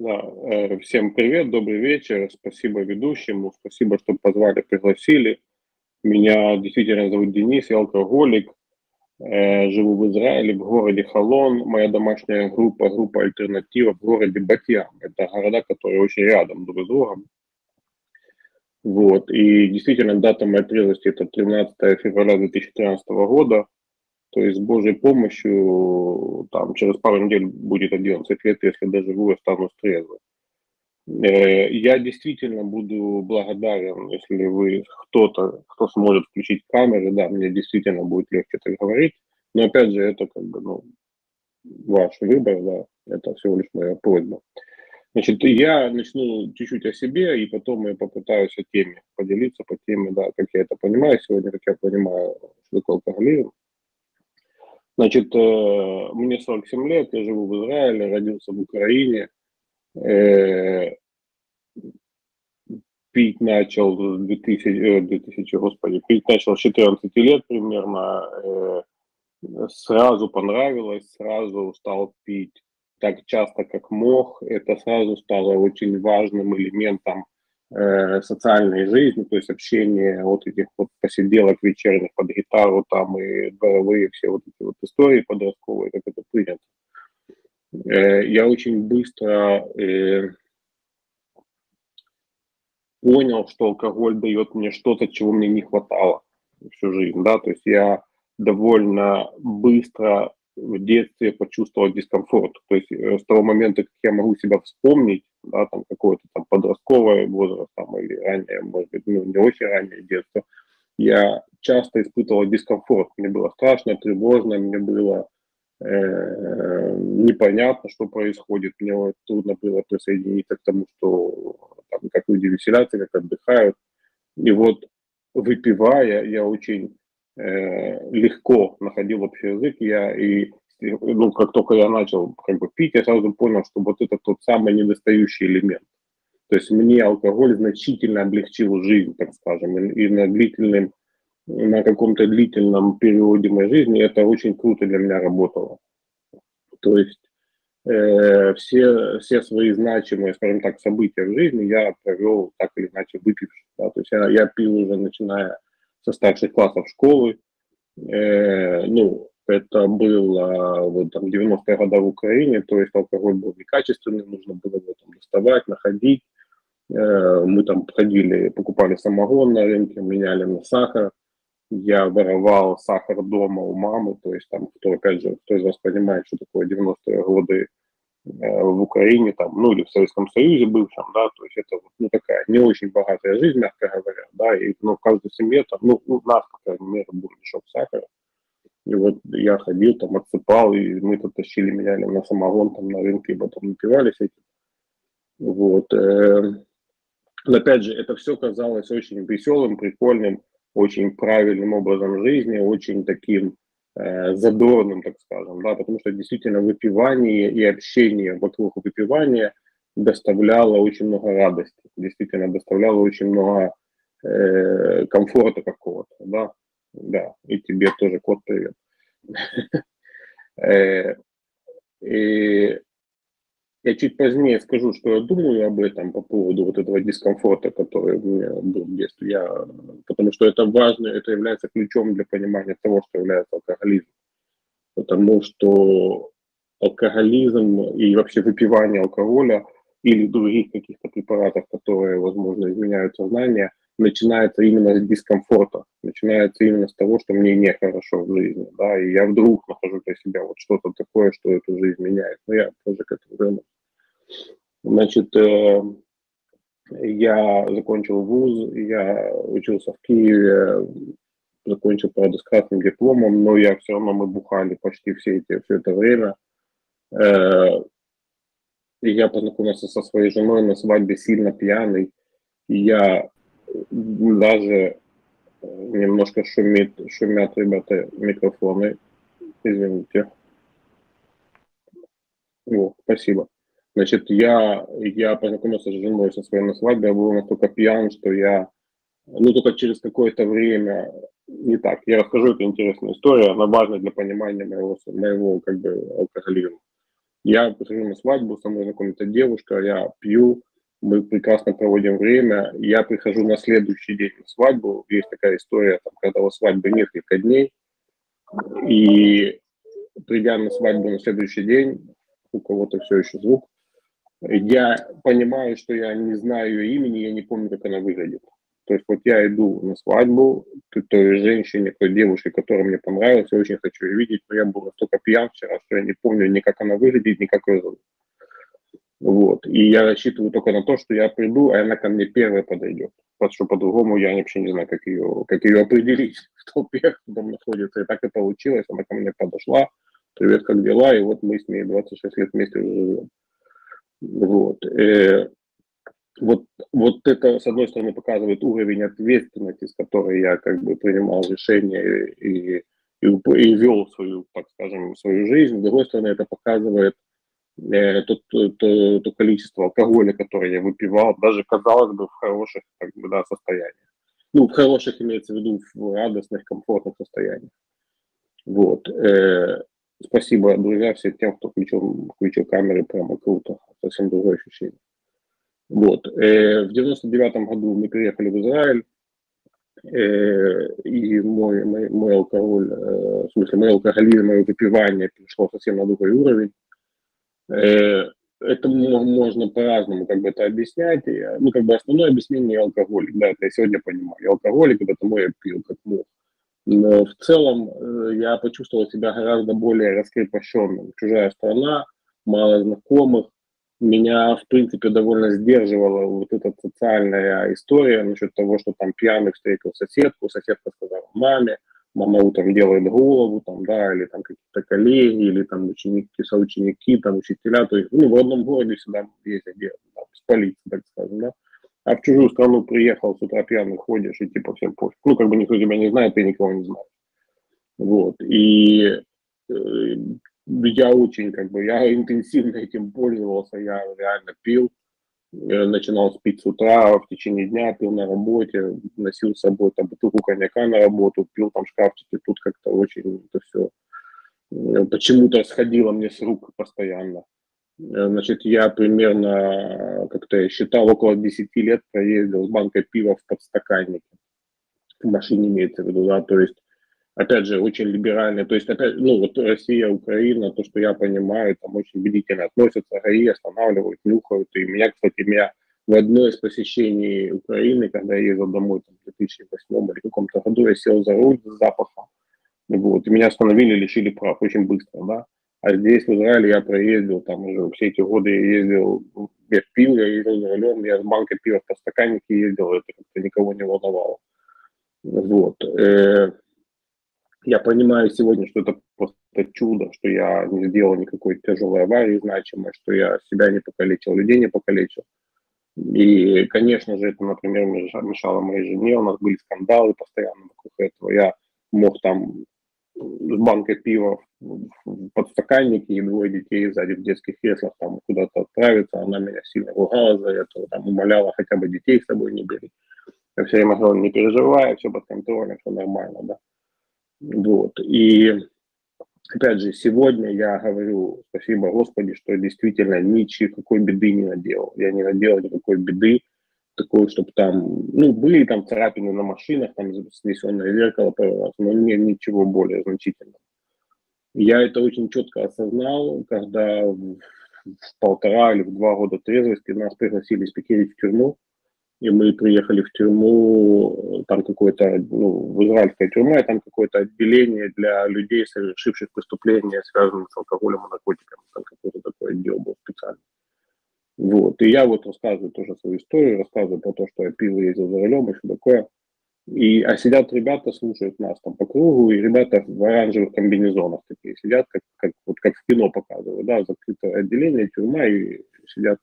Да, э, всем привет, добрый вечер, спасибо ведущему, спасибо, что позвали, пригласили. Меня действительно зовут Денис, я алкоголик, э, живу в Израиле, в городе Халон. Моя домашняя группа, группа «Альтернатива» в городе Батьям. Это города, которые очень рядом друг с другом. Вот. И действительно, дата моей трезвости – это 13 февраля 2013 года. То есть с Божьей помощью там, через пару недель будет 11 лет, если даже вы останусь трезвым. Э, я действительно буду благодарен, если вы кто-то, кто сможет включить камеры, да, мне действительно будет легче так говорить. Но опять же, это как бы, ну, ваш выбор, да, это всего лишь моя просьба. Значит, я начну чуть-чуть о себе, и потом я попытаюсь о теме поделиться по теме, да, как я это понимаю сегодня, как я понимаю, что такое алкоголизм. Значит, э, мне 47 лет, я живу в Израиле, родился в Украине. Э, пить начал с 2000, 2000, господи, пить начал с 14 лет примерно. Э, сразу понравилось, сразу стал пить так часто, как мог. Это сразу стало очень важным элементом э, социальной жизни, то есть общение вот этих вот посиделок вечерних под гитару там и дворовые все вот эти вот истории подростковые, как это принято. Э, я очень быстро э, понял, что алкоголь дает мне что-то, чего мне не хватало всю жизнь, да, то есть я довольно быстро в детстве почувствовал дискомфорт. То есть э, с того момента, как я могу себя вспомнить, да, там какое-то там подростковое возраст, там, или раннее, может быть, ну, не очень раннее детство, я часто испытывал дискомфорт. Мне было страшно, тревожно, мне было э, непонятно, что происходит. Мне трудно было присоединиться к тому, что там, как люди веселятся, как отдыхают. И вот выпивая, я очень Э, легко находил общий язык, я и ну, как только я начал как бы пить, я сразу понял, что вот это тот самый недостающий элемент. То есть мне алкоголь значительно облегчил жизнь, так скажем, и, на длительном, на каком-то длительном периоде моей жизни это очень круто для меня работало. То есть э, все, все свои значимые, скажем так, события в жизни я провел так или иначе выпивши. Да? То есть я, я пил уже начиная со старших классов школы. Э, ну, это было вот там 90-е годы в Украине, то есть алкоголь был некачественный, нужно было его там доставать, находить. Э, мы там ходили, покупали самогон на рынке, меняли на сахар. Я воровал сахар дома у мамы, то есть там, кто, опять же, кто из вас понимает, что такое 90-е годы, в Украине, там, ну или в Советском Союзе бывшем, да, то есть это ну, такая не очень богатая жизнь, мягко говоря, да, и ну, в каждой семье там, ну, у нас, по крайней мере, был мешок сахара, и вот я ходил там, отсыпал, и мы тут тащили, меняли на самогон там на рынке, потом напивались этим. Вот. Э, но опять же, это все казалось очень веселым, прикольным, очень правильным образом жизни, очень таким Э, задорным, так скажем, да, потому что действительно выпивание и общение вокруг выпивания доставляло очень много радости, действительно доставляло очень много э, комфорта какого-то, да, да, и тебе тоже кот привет. Э, я чуть позднее скажу, что я думаю об этом по поводу вот этого дискомфорта, который у меня был в детстве. Я, потому что это важно, это является ключом для понимания того, что является алкоголизм. Потому что алкоголизм и вообще выпивание алкоголя или других каких-то препаратов, которые, возможно, изменяют сознание, начинается именно с дискомфорта, начинается именно с того, что мне нехорошо в жизни, да, и я вдруг нахожу для себя вот что-то такое, что эту жизнь меняет. Но я тоже к этому вернусь. Значит, э, я закончил вуз, я учился в Киеве, закончил, правда, с красным дипломом, но я все равно мы бухали почти все, эти, все это время. Э, я познакомился со своей женой на свадьбе сильно пьяный. Я даже э, немножко шумит, шумят, ребята, микрофоны. Извините. О, спасибо. Значит, я, я познакомился с женой со своей на свадьбе, я был настолько пьян, что я, ну, только через какое-то время, не так, я расскажу эту интересную историю, она важна для понимания моего, моего как бы, алкоголизма. Я прихожу на свадьбу, со мной знакомится девушка, я пью, мы прекрасно проводим время. Я прихожу на следующий день на свадьбу. Есть такая история, там, когда у свадьбы несколько дней. И придя на свадьбу на следующий день, у кого-то все еще звук, я понимаю, что я не знаю ее имени, я не помню, как она выглядит. То есть вот я иду на свадьбу к той женщине, к той девушке, которая мне понравилась, я очень хочу ее видеть, но я был настолько пьян вчера, что я не помню ни как она выглядит, ни как ее зовут. Вот. И я рассчитываю только на то, что я приду, а она ко мне первая подойдет. Потому что по-другому я вообще не знаю, как ее, как ее определить в толпе, кто там находится. И так и получилось. Она ко мне подошла. Привет, как дела? И вот мы с ней 26 лет вместе живем. Вот. Э, вот, вот это, с одной стороны, показывает уровень ответственности, с которой я как бы принимал решения и, и, и вел свою, так скажем, свою жизнь. С другой стороны, это показывает э, то, то, то, количество алкоголя, которое я выпивал, даже, казалось бы, в хороших как бы, да, состояниях. Ну, в хороших имеется в виду в радостных, комфортных состояниях. Вот. Э, спасибо, друзья, всем тем, кто включил, включил камеры, прямо круто. Совсем другое ощущение. Вот. Э, в 99 году мы приехали в Израиль, э, и мой, мой, мой алкоголь, э, в смысле, мой алкоголизм, мое выпивание перешло совсем на другой уровень. Это можно по-разному как бы это объяснять. Ну, как бы основное объяснение я алкоголик, да, это я сегодня понимаю. Я алкоголик, потому я пил как мог. Но в целом я почувствовал себя гораздо более раскрепощенным. Чужая страна, мало знакомых, меня, в принципе, довольно сдерживала вот эта социальная история насчет того, что там пьяный встретил соседку, соседка сказала маме, мама утром делает голову, там, да, или там какие-то коллеги, или там ученики, соученики, там, учителя, то есть, ну, в одном городе всегда есть где, там, спалиться, так скажем, да, а в чужую страну приехал, с утра пьяный ходишь, и типа всем пофиг. Ну, как бы никто тебя не знает, ты никого не знаешь. Вот, и э, я очень, как бы, я интенсивно этим пользовался, я реально пил, начинал спить с утра, в течение дня пил на работе, носил с собой там бутылку коньяка на работу, пил там шкафчики, тут как-то очень это все э, почему-то сходило мне с рук постоянно. Э, значит, я примерно, как-то я считал, около 10 лет проездил с банкой пива в подстаканнике. В машине имеется в виду, да, то есть опять же, очень либеральные. То есть, опять, ну, вот Россия, Украина, то, что я понимаю, там очень бдительно относятся, ГАИ останавливают, нюхают. И меня, кстати, меня в одно из посещений Украины, когда я ездил домой там, в 2008 или каком-то году, я сел за руль с запахом, вот, и меня остановили, лишили прав очень быстро, да. А здесь, в Израиле, я проездил, там уже все эти годы я ездил, я пил, я ездил за рулем, я с банкой пива по стаканнике ездил, это как-то никого не волновало. Вот. Я понимаю сегодня, что это просто чудо, что я не сделал никакой тяжелой аварии значимой, что я себя не покалечил, людей не покалечил. И, конечно же, это, например, мешало моей жене, у нас были скандалы постоянно вокруг этого. Я мог там с банкой пива в подстаканнике и двое детей сзади в детских креслах там куда-то отправиться. Она меня сильно ругала за это, там умоляла хотя бы детей с собой не бери. Я все время говорил, не переживай, все под контролем, все нормально, да. Вот. И опять же, сегодня я говорю спасибо Господи, что действительно никакой беды не наделал. Я не наделал никакой беды, такой, чтобы там, ну, были там царапины на машинах, там снесенное зеркало пару раз, но нет ничего более значительного. Я это очень четко осознал, когда в, в полтора или в два года трезвости нас пригласили спикерить в тюрьму, и мы приехали в тюрьму, там какое-то, ну, в израильская тюрьма, и там какое-то отделение для людей, совершивших преступления, связанные с алкоголем и наркотиками, там какой-то такой отдел был специальный. Вот, и я вот рассказываю тоже свою историю, рассказываю про то, что я пил, ездил за рулем и все такое. И, а сидят ребята, слушают нас там по кругу, и ребята в оранжевых комбинезонах такие сидят, как, как, вот, как в кино показывают, да, закрытое отделение, тюрьма, и сидят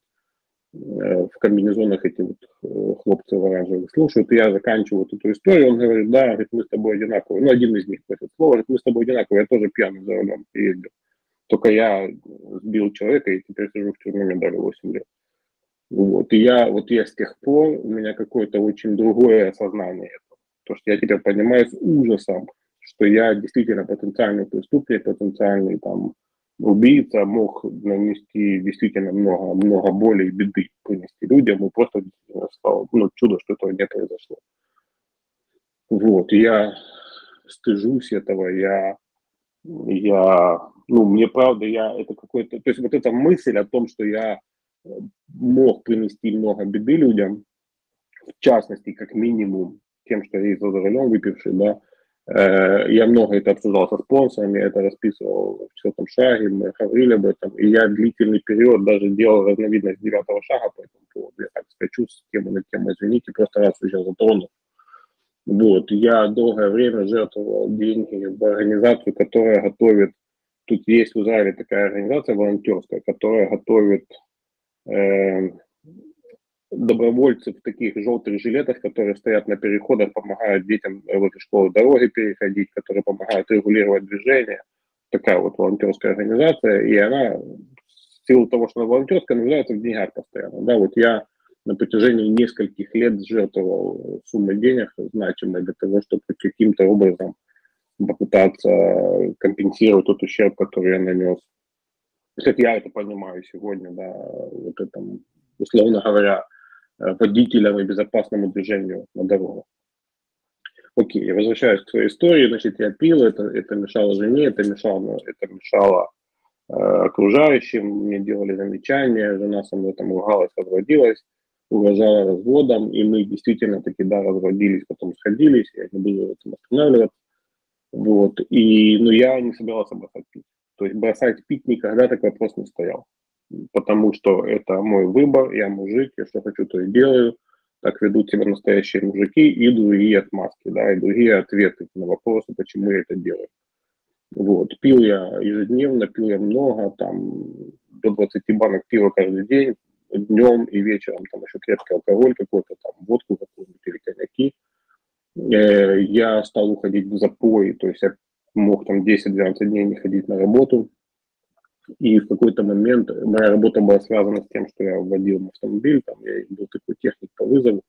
в комбинезонах эти вот э, хлопцы в оранжевых слушают, и я заканчиваю эту историю, он говорит, да, говорит, мы с тобой одинаковые, ну, один из них это слово, говорит, мы с тобой одинаковые, я тоже пьяный за рулем ездил, только я сбил человека и теперь сижу в тюрьме, мне дали 8 лет. Вот, и я, вот я с тех пор, у меня какое-то очень другое осознание этого, то, что я теперь понимаю с ужасом, что я действительно потенциальный преступник, потенциальный там убийца мог нанести действительно много, много боли и беды принести людям, и просто стало ну, чудо, что этого не произошло. Вот, я стыжусь этого, я, я, ну, мне правда, я, это какой-то, то есть вот эта мысль о том, что я э, мог принести много беды людям, в частности, как минимум, тем, что я ездил за рулем выпивший, да, я много это обсуждал со спонсорами, это расписывал в четвертом шаге, мы говорили об этом. И я длительный период даже делал разновидность девятого шага по этому поводу. Я так скачу с темы на тему, извините, просто раз уже затронул. Вот, я долгое время жертвовал деньги в организацию, которая готовит, тут есть в Израиле такая организация волонтерская, которая готовит э, добровольцы в таких желтых жилетах, которые стоят на переходах, помогают детям в этой школы дороги переходить, которые помогают регулировать движение. Такая вот волонтерская организация, и она в силу того, что она волонтерская, нуждается в деньгах постоянно. Да, вот я на протяжении нескольких лет жертвовал суммы денег значимой для того, чтобы каким-то образом попытаться компенсировать тот ущерб, который я нанес. Как я это понимаю сегодня, да, вот это, условно говоря, Э, водителям и безопасному движению на дорогах. Окей, я возвращаюсь к своей истории. Значит, я пил, это, это мешало жене, это мешало, это мешало э, окружающим, мне делали замечания, жена со мной там ругалась, разводилась, угрожала разводом, и мы действительно таки, да, разводились, потом сходились, я не буду в этом останавливаться. Вот, и, ну, я не собирался бросать пить. То есть бросать пить никогда такой вопрос не стоял потому что это мой выбор, я мужик, я что хочу, то и делаю. Так ведут себя настоящие мужики и другие отмазки, да, и другие ответы на вопросы, почему я это делаю. Вот, пил я ежедневно, пил я много, там, до 20 банок пива каждый день, днем и вечером, там еще крепкий алкоголь какой-то, там, водку какую-нибудь или коньяки. Э, я стал уходить в запой, то есть я мог там 10-12 дней не ходить на работу, и в какой-то момент моя работа была связана с тем, что я водил автомобиль, там я был такой техник по вызову.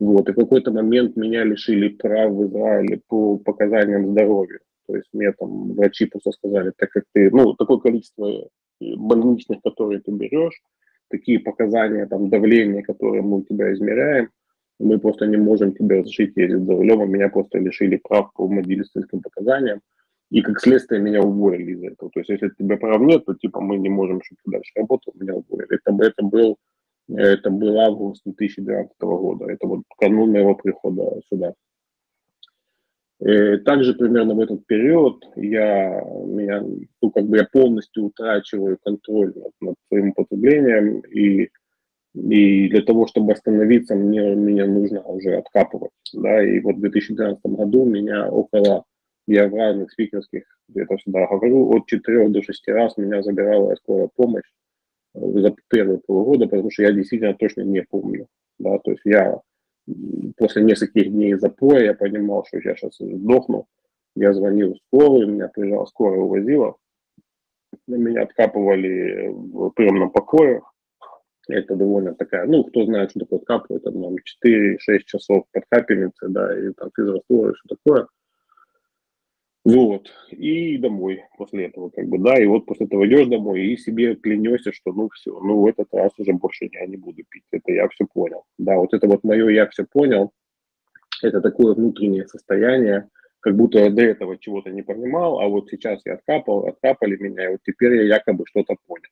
Вот, и в какой-то момент меня лишили прав в Израиле по показаниям здоровья. То есть мне там врачи просто сказали, так как ты, ну, такое количество больничных, которые ты берешь, такие показания, там, давление, которое мы у тебя измеряем, мы просто не можем тебе разрешить ездить за рулем, а меня просто лишили прав по медицинским показаниям. И как следствие меня уволили из этого. То есть, если тебя прав нет, то типа мы не можем, чтобы ты дальше работал, меня уволили. Это, это, был, это был август 2012 года. Это вот канун моего прихода сюда. Э, также примерно в этот период я, меня, ну, как бы я полностью утрачиваю контроль над, над своим употреблением, и, и для того, чтобы остановиться, мне, мне нужно уже откапывать. Да? И вот в 2012 году меня около я в разных спикерских, где-то всегда говорю, от 4 до 6 раз меня забирала скорая помощь э, за первые полгода, потому что я действительно точно не помню. Да, то есть я после нескольких дней запоя я понимал, что я сейчас сдохну. Я звонил в скорую, меня приезжала скорая, увозила. Меня откапывали в приемном покое. Это довольно такая, ну, кто знает, что такое это там 4-6 часов под капельницей, да, и там физраствор, и что такое. Вот, и домой после этого, как бы, да, и вот после этого идешь домой и себе клянешься, что ну все, ну в этот раз уже больше я не буду пить, это я все понял. Да, вот это вот мое я все понял, это такое внутреннее состояние, как будто я до этого чего-то не понимал, а вот сейчас я откапал, откапали меня, и вот теперь я якобы что-то понял.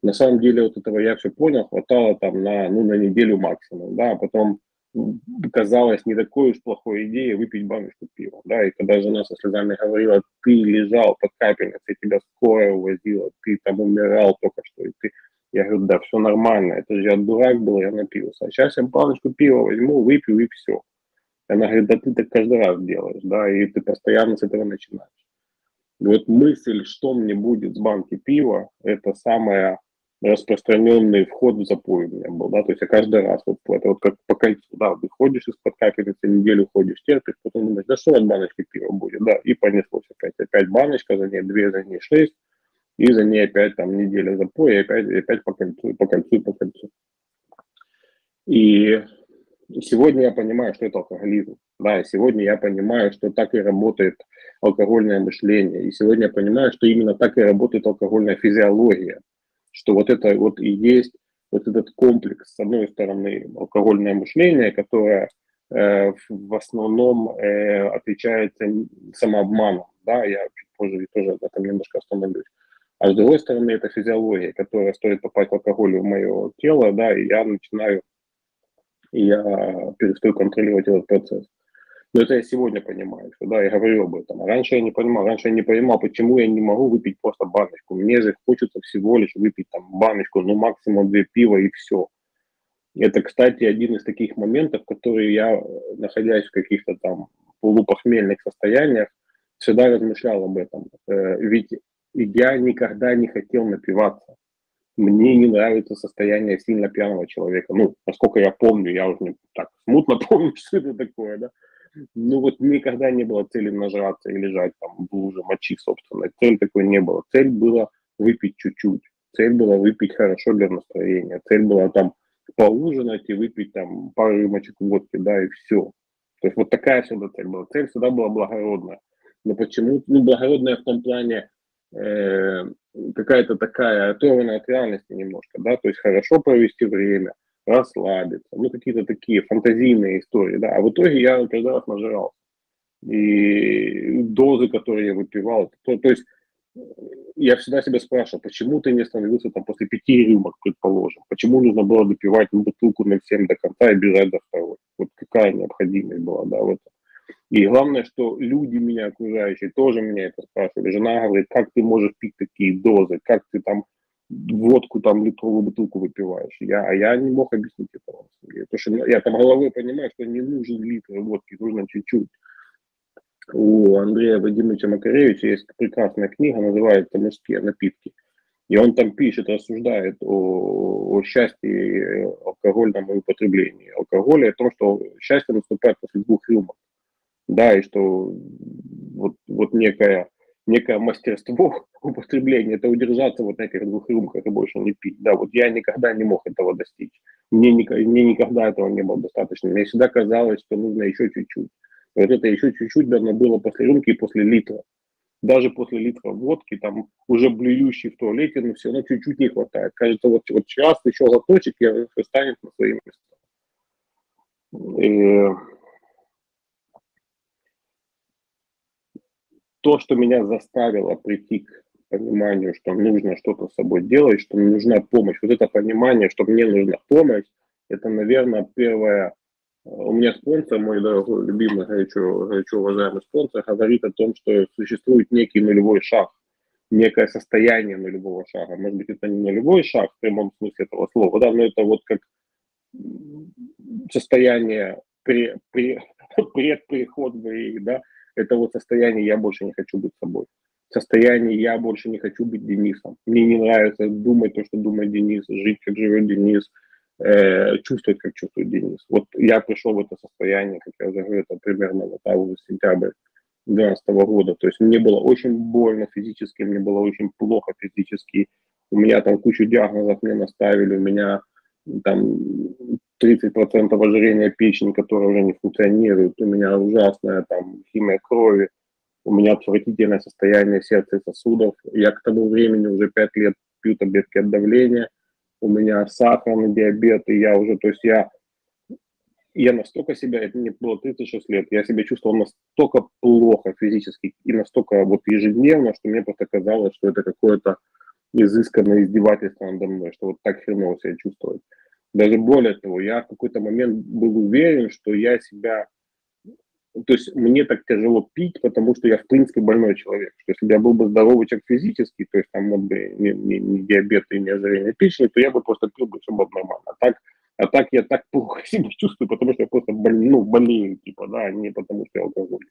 На самом деле вот этого я все понял, хватало там на, ну, на неделю максимум, да, а потом казалось не такой уж плохой идеей выпить баночку пива. Да? И когда жена со слезами говорила, ты лежал под капельницей, тебя скорая увозила, ты там умирал только что, и ты... Я говорю, да, все нормально, это же я дурак был, я напился. А сейчас я баночку пива возьму, выпью и все. Она говорит, да ты так каждый раз делаешь, да, и ты постоянно с этого начинаешь. И вот мысль, что мне будет с банки пива, это самая распространенный вход в запой у меня был, да, то есть я каждый раз, вот это вот как по кольцу, да, выходишь из-под капельницы, неделю ходишь, терпишь, потом думаешь, да что от баночки пива будет, да, и понеслось опять, опять баночка, за ней две, за ней шесть, и за ней опять там неделя запоя, и опять, и опять по кольцу, и по кольцу, и по кольцу. И сегодня я понимаю, что это алкоголизм, да, и сегодня я понимаю, что так и работает алкогольное мышление. И сегодня я понимаю, что именно так и работает алкогольная физиология, что вот это вот и есть вот этот комплекс, с одной стороны, алкогольное мышление, которое э, в основном э, отличается самообманом, да, я чуть позже тоже об этом немножко остановлюсь. А с другой стороны, это физиология, которая стоит попасть алкоголь в мое тело, да, и я начинаю, и я перестаю контролировать этот процесс. Но это я сегодня понимаю, что да, я говорю об этом. А раньше я не понимал, раньше я не понимал, почему я не могу выпить просто баночку. Мне же хочется всего лишь выпить там баночку, ну максимум две пива и все. Это, кстати, один из таких моментов, которые я, находясь в каких-то там полупохмельных состояниях, всегда размышлял об этом. Э, ведь я никогда не хотел напиваться. Мне не нравится состояние сильно пьяного человека. Ну, насколько я помню, я уже так смутно помню, что это такое, да. Ну вот никогда не было цели нажраться и лежать там в луже мочи, собственно. Цель такой не было. Цель была выпить чуть-чуть. Цель была выпить хорошо для настроения. Цель была там поужинать и выпить там пару рюмочек водки, да, и все. То есть вот такая всегда цель была. Цель всегда была благородная. Но почему, ну, благородная в том плане, э, какая-то такая оторванная от реальности немножко, да, то есть хорошо провести время, расслабиться, ну, какие-то такие фантазийные истории, да, а в итоге я каждый раз нажирался. И дозы, которые я выпивал, то, то есть я всегда себя спрашивал, почему ты не остановился там после пяти рюмок, предположим, почему нужно было допивать ну, бутылку на 7 до конца и бежать до второй, вот какая необходимость была, да, в этом. И главное, что люди меня окружающие тоже меня это спрашивали. Жена говорит, как ты можешь пить такие дозы, как ты там водку, там, литровую бутылку выпиваешь. Я, а я не мог объяснить этого. Потому что я там головой понимаю, что не нужен литр водки, нужно чуть-чуть. У Андрея Вадимовича Макаревича есть прекрасная книга, называется «Мужские напитки». И он там пишет, рассуждает о, о счастье алкогольном употреблении алкоголя, о том, что счастье наступает после двух рюмок. Да, и что вот, вот некое, некое мастерство употребления, это удержаться вот на этих двух рюмках и больше не пить. Да, вот я никогда не мог этого достичь. Мне, мне никогда этого не было достаточно. Мне всегда казалось, что нужно еще чуть-чуть. Вот это еще чуть-чуть давно было после рюмки и после литра. Даже после литра водки, там уже блюющий в туалете, но все равно чуть-чуть не хватает. Кажется, вот, вот сейчас еще глоточек, я станет на свои места. И то, что меня заставило прийти к пониманию, что нужно что-то с собой делать, что мне нужна помощь. Вот это понимание, что мне нужна помощь, это, наверное, первое. У меня спонсор, мой дорогой, любимый, горячо, горячо уважаемый спонсор, говорит о том, что существует некий нулевой шаг, некое состояние нулевого шага. Может быть, это не нулевой шаг в прямом смысле этого слова, да, но это вот как состояние при, при, предпереходный, да, это вот состояние «я больше не хочу быть собой». Состояние «я больше не хочу быть Денисом». Мне не нравится думать то, что думает Денис, жить, как живет Денис, э, чувствовать, как чувствует Денис. Вот я пришел в это состояние, как я уже говорю, это примерно вот август-сентябрь 2012 года. То есть мне было очень больно физически, мне было очень плохо физически. У меня там кучу диагнозов мне наставили, у меня там 30% ожирения печени, которая уже не функционирует, у меня ужасная там химия крови, у меня отвратительное состояние сердца и сосудов. Я к тому времени уже 5 лет пью таблетки от давления, у меня сахарный диабет, и я уже, то есть я, я настолько себя, это мне было 36 лет, я себя чувствовал настолько плохо физически и настолько вот ежедневно, что мне просто казалось, что это какое-то изысканное издевательство надо мной, что вот так хреново себя чувствовать. Даже более того, я в какой-то момент был уверен, что я себя... То есть мне так тяжело пить, потому что я в принципе больной человек. Что если бы я был бы здоровый человек физически, то есть там вот бы не, не, не диабет и не ожирение печени, то я бы просто пил бы, все было нормально. А так, а так я так плохо себя чувствую, потому что я просто боль, ну, болею, типа, да, а не потому что я алкоголик.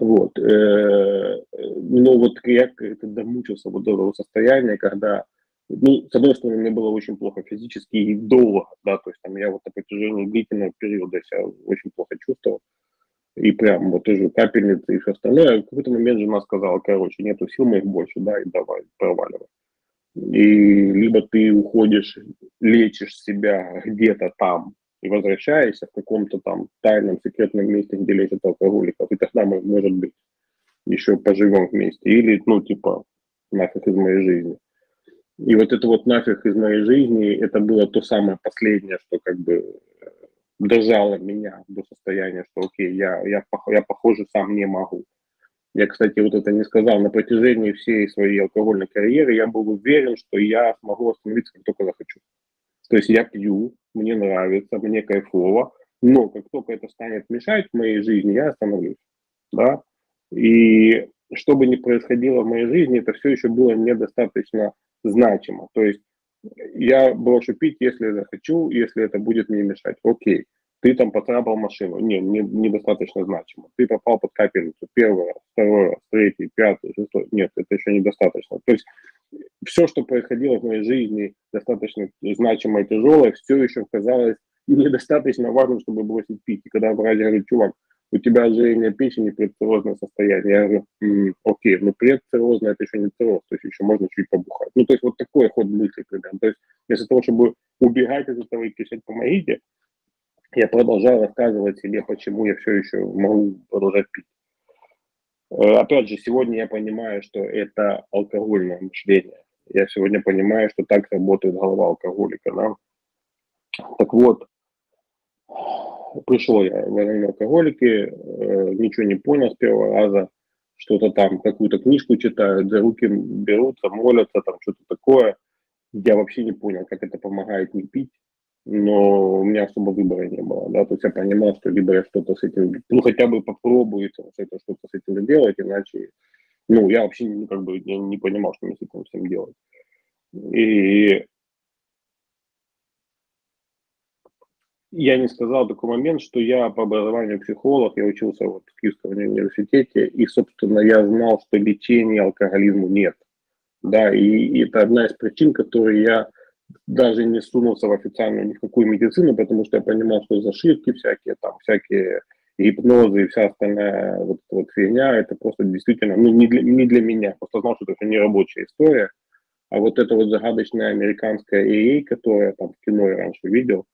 Вот. Э, но вот я как-то домучился вот до этого состояния, когда ну, с одной стороны, мне было очень плохо физически и долго, да, то есть там я вот на протяжении длительного периода себя очень плохо чувствовал, и прям вот уже капельницы и все остальное. В какой-то момент жена сказала, короче, нету сил моих больше, да, и давай, проваливай. И либо ты уходишь, лечишь себя где-то там и возвращаешься в каком-то там тайном, секретном месте, где лечат алкоголиков, и тогда, может быть, еще поживем вместе, или, ну, типа, нафиг из моей жизни. И вот это вот нафиг из моей жизни, это было то самое последнее, что как бы э, держало меня до состояния, что окей, я, я, я похоже сам не могу. Я, кстати, вот это не сказал, на протяжении всей своей алкогольной карьеры я был уверен, что я смогу остановиться, как только захочу. То есть я пью, мне нравится, мне кайфово, но как только это станет мешать в моей жизни, я остановлюсь. Да? И что бы ни происходило в моей жизни, это все еще было недостаточно значимо. То есть я брошу пить, если захочу, если это будет мне мешать. Окей. Ты там поцарапал машину. Не, не, недостаточно значимо. Ты попал под капельницу первый раз, второй раз, третий, пятый, шестой. Нет, это еще недостаточно. То есть все, что происходило в моей жизни, достаточно значимо и тяжелое, все еще казалось недостаточно важным, чтобы бросить пить. И когда врач говорит, чувак, у тебя ожирение печени, предциррозное состояние. Я говорю, м-м, окей, но предциррозное это еще не цирроз, то есть еще можно чуть побухать. Ну, то есть вот такой ход мысли примерно. То есть вместо того, чтобы убегать из этого и кричать «помогите», я продолжал рассказывать себе, почему я все еще могу продолжать пить. Э, опять же, сегодня я понимаю, что это алкогольное мышление. Я сегодня понимаю, что так работает голова алкоголика. Да? Так вот, пришел я в анонимные алкоголики, э, ничего не понял с первого раза, что-то там, какую-то книжку читают, за руки берутся, молятся, там что-то такое. Я вообще не понял, как это помогает не пить, но у меня особо выбора не было, да, то есть я понимал, что либо я что-то с этим, ну, хотя бы попробую это что-то с этим делать, иначе, ну, я вообще, ну, как бы, я не понимал, что мне с этим всем делать. И я не сказал такой момент, что я по образованию психолог, я учился вот в Киевском университете, и, собственно, я знал, что лечения алкоголизму нет. Да, и, и это одна из причин, которые я даже не сунулся в официальную никакую медицину, потому что я понимал, что зашивки всякие, там всякие гипнозы и вся остальная вот вот фигня, это просто действительно, ну, не для, не для меня. Просто знал, что это не рабочая история. А вот эта вот загадочная американская ИИ, которую я там в кино раньше видел,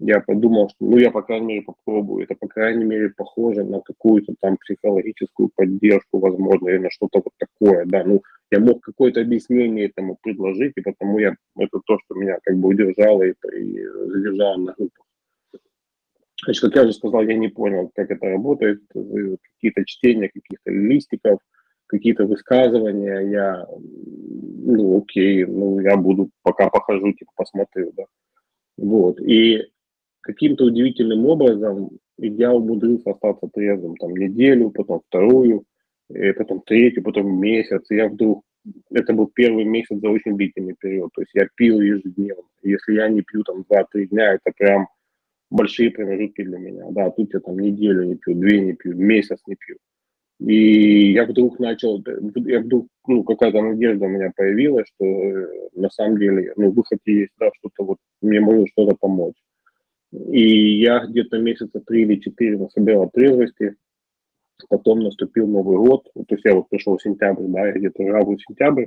я подумал, что ну я, по крайней мере, попробую. Это, по крайней мере, похоже на какую-то там психологическую поддержку, возможно, или на что-то вот такое, да. Ну, я мог какое-то объяснение этому предложить, и потому я, это то, что меня как бы удержало и, и задержало на группах. Значит, как я уже сказал, я не понял, как это работает. Какие-то чтения каких-то листиков, какие-то высказывания, я, ну, окей, ну, я буду, пока похожу, типа, посмотрю, да. Вот, и каким-то удивительным образом я умудрился остаться трезвым там неделю, потом вторую, и потом третью, потом месяц. И я вдруг, это был первый месяц за очень длительный период, то есть я пил ежедневно. Если я не пью там 2-3 дня, это прям большие промежутки для меня. Да, тут я там неделю не пью, две не пью, месяц не пью. И я вдруг начал, я вдруг, ну, какая-то надежда у меня появилась, что э, на самом деле, ну, выход есть, да, что-то вот, мне может что-то помочь. И я где-то месяца три или четыре насобирал трезвости, потом наступил Новый год, то есть я вот пришел в сентябрь, да, где-то август-сентябрь,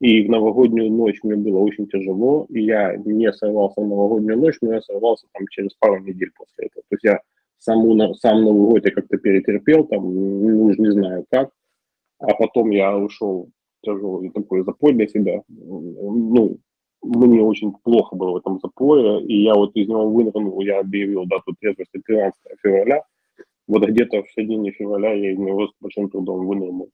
и в новогоднюю ночь мне было очень тяжело, и я не сорвался в новогоднюю ночь, но я сорвался там через пару недель после этого. То есть я саму, сам Новый год я как-то перетерпел, там, ну, уже не знаю как, а потом я ушел тяжелый такой запой для себя, ну, мне очень плохо было в этом запое, и я вот из него вынырнул, я объявил дату трезвости 13 февраля, вот где-то в середине февраля я из него с большим трудом вынырнул.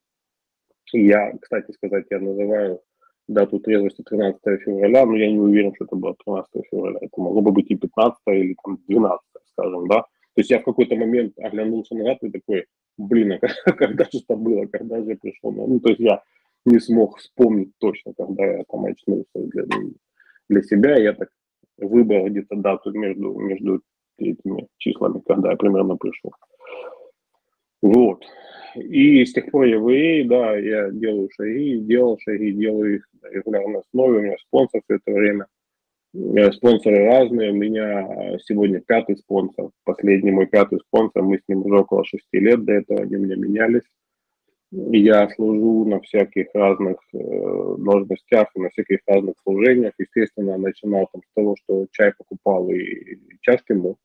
Я, кстати сказать, я называю дату трезвости 13 февраля, но я не уверен, что это было 13 февраля. Это могло бы быть и 15 или там 12, скажем, да. То есть я в какой-то момент оглянулся назад и такой, блин, а когда же это было, когда же я пришел? Ну, то есть я не смог вспомнить точно, когда я там очнулся для, для себя. Я так выбрал где-то дату между, между этими числами, когда я примерно пришел. Вот. И с тех пор я в ИИ, да, я делаю шаги, делал шаги, делаю их на регулярной основе. У меня спонсор все это время. Спонсоры разные. У меня сегодня пятый спонсор. Последний мой пятый спонсор. Мы с ним уже около шести лет. До этого они у меня менялись. Я служу на всяких разных э, должностях, на всяких разных служениях. Естественно, начинал там с того, что чай покупал и, и чашки мыл.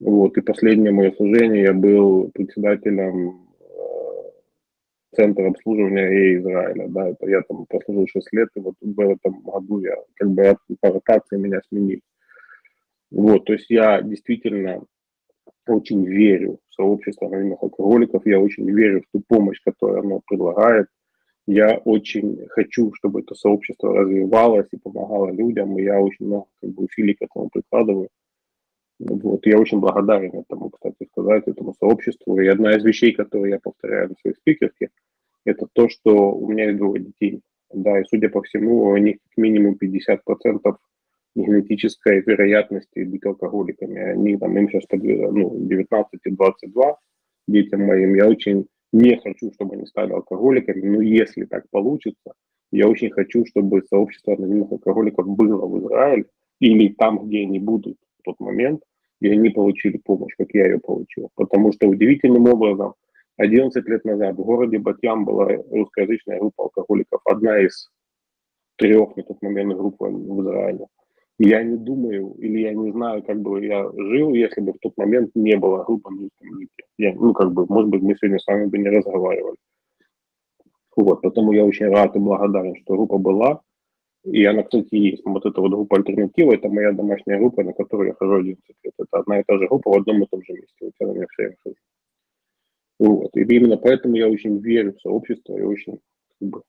Вот, и последнее мое служение я был председателем э, центр обслуживания и Израиля, да, это я там прослужил 6 лет, и вот в этом году я, как бы, по ротации меня сменили. Вот, то есть я действительно очень верю в сообщество анонимных алкоголиков, я очень верю в ту помощь, которую оно предлагает. Я очень хочу, чтобы это сообщество развивалось и помогало людям, и я очень много как бы, усилий к этому прикладываю. Вот. Я очень благодарен этому, кстати сказать, этому сообществу. И одна из вещей, которые я повторяю на своей спикерке, это то, что у меня есть двое детей. Да, и судя по всему, у них как минимум 50% генетической вероятности быть алкоголиками. Они там, им сейчас ну, 19 и 22 детям моим. Я очень не хочу, чтобы они стали алкоголиками, но если так получится, я очень хочу, чтобы сообщество анонимных алкоголиков было в Израиле или там, где они будут в тот момент, и они получили помощь, как я ее получил. Потому что удивительным образом 11 лет назад в городе Батьям была русскоязычная группа алкоголиков, одна из трех на тот момент групп в Израиле. Я не думаю, или я не знаю, как бы я жил, если бы в тот момент не было группы на. Я, ну, как бы, может быть, мы сегодня с вами бы не разговаривали. Вот, поэтому я очень рад и благодарен, что группа была. И она, кстати, есть. Вот эта вот группа альтернатива, это моя домашняя группа, на которой я хожу 11 лет. Это одна и та же группа в одном и том же месте. Вот я на нее все время хожу. Вот. И именно поэтому я очень верю в сообщество и очень как бы,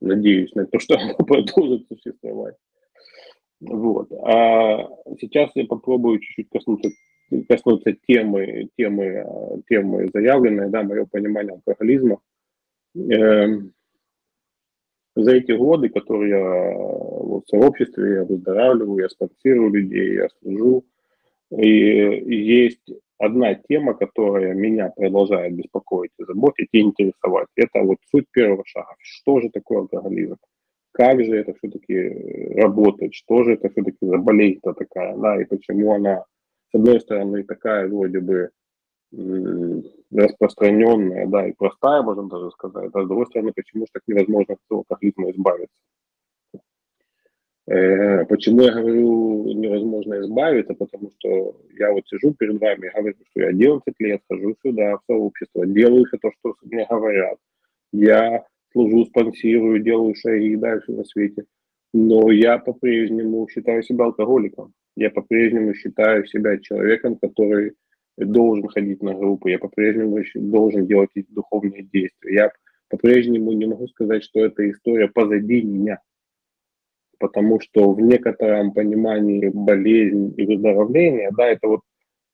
надеюсь на то, что оно продолжит существовать. Вот. А сейчас я попробую чуть-чуть коснуться, коснуться темы, темы, темы заявленной, да, мое понимание алкоголизма. Эм, за эти годы, которые я вот, в сообществе, я выздоравливаю, я спонсирую людей, я служу, и есть одна тема, которая меня продолжает беспокоить заботить и интересовать. Это вот суть первого шага. Что же такое алкоголизм? Как же это все-таки работает? Что же это все-таки за болезнь-то такая? Да, и почему она, с одной стороны, такая вроде бы распространенная, да, и простая, можно даже сказать, а с другой стороны, почему же так невозможно от алкоголизма избавиться. Э, почему я говорю невозможно избавиться? Потому что я вот сижу перед вами и говорю, что я 11 лет хожу сюда, в сообщество, делаю все то, что мне говорят. Я служу, спонсирую, делаю шаги и дальше на свете. Но я по-прежнему считаю себя алкоголиком. Я по-прежнему считаю себя человеком, который должен ходить на группу, я по-прежнему должен делать эти духовные действия. Я по-прежнему не могу сказать, что эта история позади меня, потому что в некотором понимании болезнь и выздоровление, да, это вот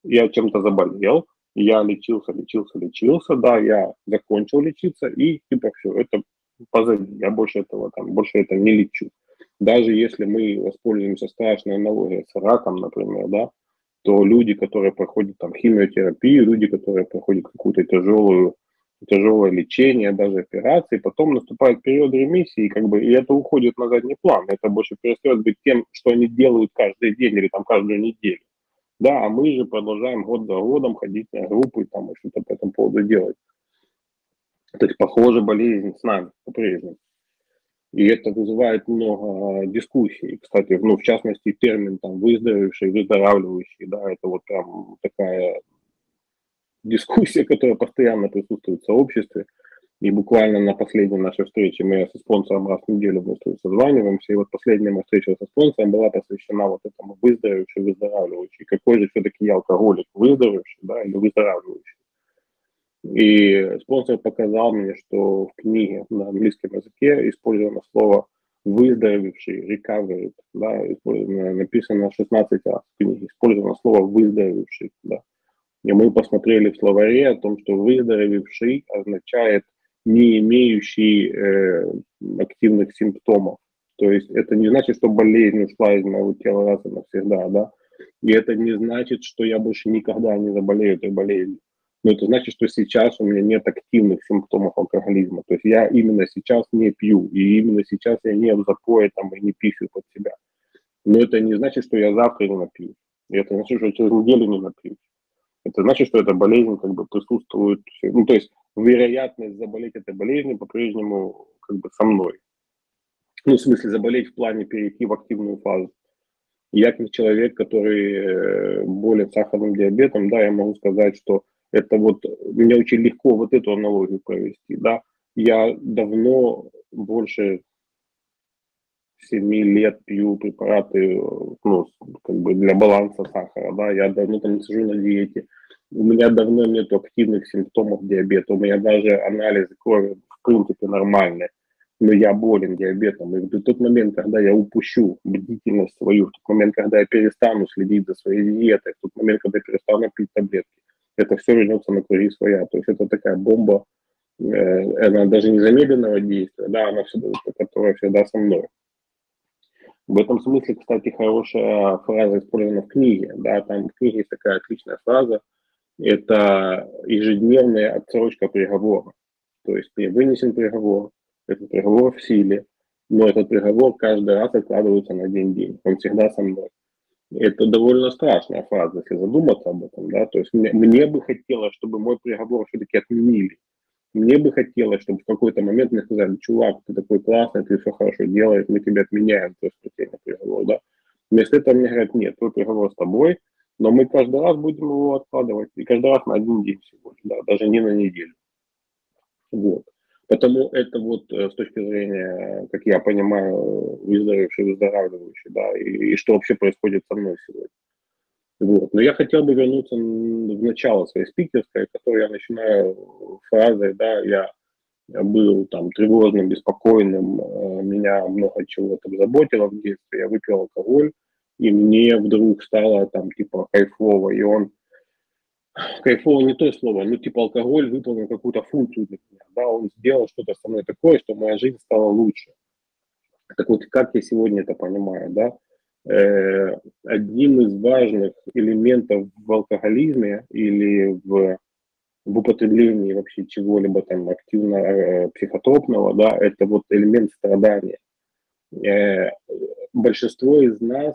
я чем-то заболел, я лечился, лечился, лечился, да, я закончил лечиться, и типа все, это позади, я больше этого там, больше это не лечу. Даже если мы воспользуемся страшной аналогией с раком, например, да, то люди, которые проходят там химиотерапию, люди, которые проходят какую-то тяжелую тяжелое лечение, даже операции, потом наступает период ремиссии, и как бы и это уходит на задний план. Это больше перестает быть тем, что они делают каждый день или там каждую неделю. Да, а мы же продолжаем год за годом ходить на группы там, и что-то по этому поводу делать. То есть, похоже, болезнь с нами по-прежнему. И это вызывает много дискуссий. Кстати, ну, в частности, термин там выздоровевший, выздоравливающий, да, это вот прям такая дискуссия, которая постоянно присутствует в сообществе. И буквально на последней нашей встрече мы со спонсором раз в неделю мы созваниваемся. И вот последняя моя встреча со спонсором была посвящена вот этому выздоровевший, выздоравливающий. Какой же все-таки я алкоголик, выздоровевший да, или выздоравливающий. И спонсор показал мне, что в книге на английском языке использовано слово выздоровевший, recovered, да, написано 16 раз в книге, использовано слово выздоровевший, да. И мы посмотрели в словаре о том, что выздоровевший означает не имеющий э, активных симптомов. То есть это не значит, что болезнь ушла из моего тела раз и навсегда, да. И это не значит, что я больше никогда не заболею этой болезнью но это значит, что сейчас у меня нет активных симптомов алкоголизма. То есть я именно сейчас не пью, и именно сейчас я не в запое там, и не пишу под себя. Но это не значит, что я завтра не напью. И это значит, что через неделю не напью. Это значит, что эта болезнь как бы присутствует. Ну, то есть вероятность заболеть этой болезнью по-прежнему как бы со мной. Ну, в смысле, заболеть в плане перейти в активную фазу. Я как человек, который э, болен сахарным диабетом, да, я могу сказать, что Это вот, мне очень легко вот эту аналогию провести, да. Я давно, больше семи лет пью препараты, ну, как бы для баланса сахара, да, я давно там сижу на диете, у меня давно нет активных симптомов диабета, у меня даже анализы крови в принципе нормальные, но я болен диабетом. И в тот момент, когда я упущу бдительность свою, в тот момент, когда я перестану следить за своей диетой, в тот момент, когда я перестану пить таблетки, это все вернется на круги своя. То есть это такая бомба, э, она даже не замедленного действия, да, она всегда, которая всегда со мной. В этом смысле, кстати, хорошая фраза использована в книге. Да, там в книге есть такая отличная фраза. Это ежедневная отсрочка приговора. То есть вынесен приговор, этот приговор в силе, но этот приговор каждый раз откладывается на один день. Он всегда со мной. Это довольно страшная фраза, если задуматься об этом. Да? То есть мне, мне бы хотелось, чтобы мой приговор все-таки отменили. Мне бы хотелось, чтобы в какой-то момент мне сказали, чувак, ты такой классный, ты все хорошо делаешь, мы тебя отменяем, то есть спасение приговор, да. Вместо этого мне говорят, нет, твой приговор с тобой, но мы каждый раз будем его откладывать, и каждый раз на один день всего, да, даже не на неделю. Вот. Потому это вот э, с точки зрения, как я понимаю, выздоровевший, выздоравливающий, да, и, и что вообще происходит со мной сегодня. Вот. Но я хотел бы вернуться в начало своей спикерской, которую я начинаю фразой, да, я был там тревожным, беспокойным, э, меня много чего там заботило в детстве, я выпил алкоголь, и мне вдруг стало там типа кайфово, и он кайфово не то слово, ну типа алкоголь выполнил какую-то функцию для меня, да, он сделал что-то со мной такое, что моя жизнь стала лучше. Так вот, как я сегодня это понимаю, да, одним из важных элементов в алкоголизме или в, в употреблении вообще чего-либо там активно э, психотропного, да, это вот элемент страдания. Э, большинство из нас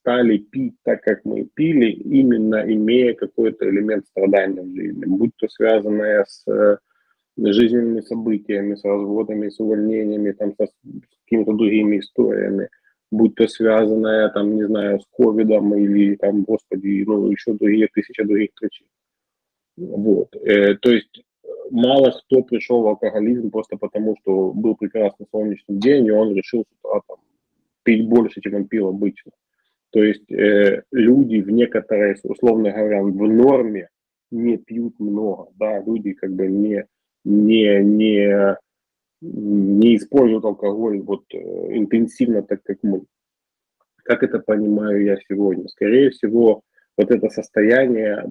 стали пить так, как мы пили, именно имея какой-то элемент страдания в жизни, будь то связанное с э, жизненными событиями, с разводами, с увольнениями, там, с какими-то другими историями, будь то связанное, там, не знаю, с ковидом или, там, господи, ну, еще другие, тысячи других причин. Вот. Э, то есть мало кто пришел в алкоголизм просто потому, что был прекрасный солнечный день, и он решил с утра там, пить больше, чем он пил обычно. То есть э, люди в некоторой, условно говоря, в норме не пьют много, да, люди как бы не, не, не, не используют алкоголь вот э, интенсивно, так как мы. Как это понимаю я сегодня? Скорее всего, вот это состояние,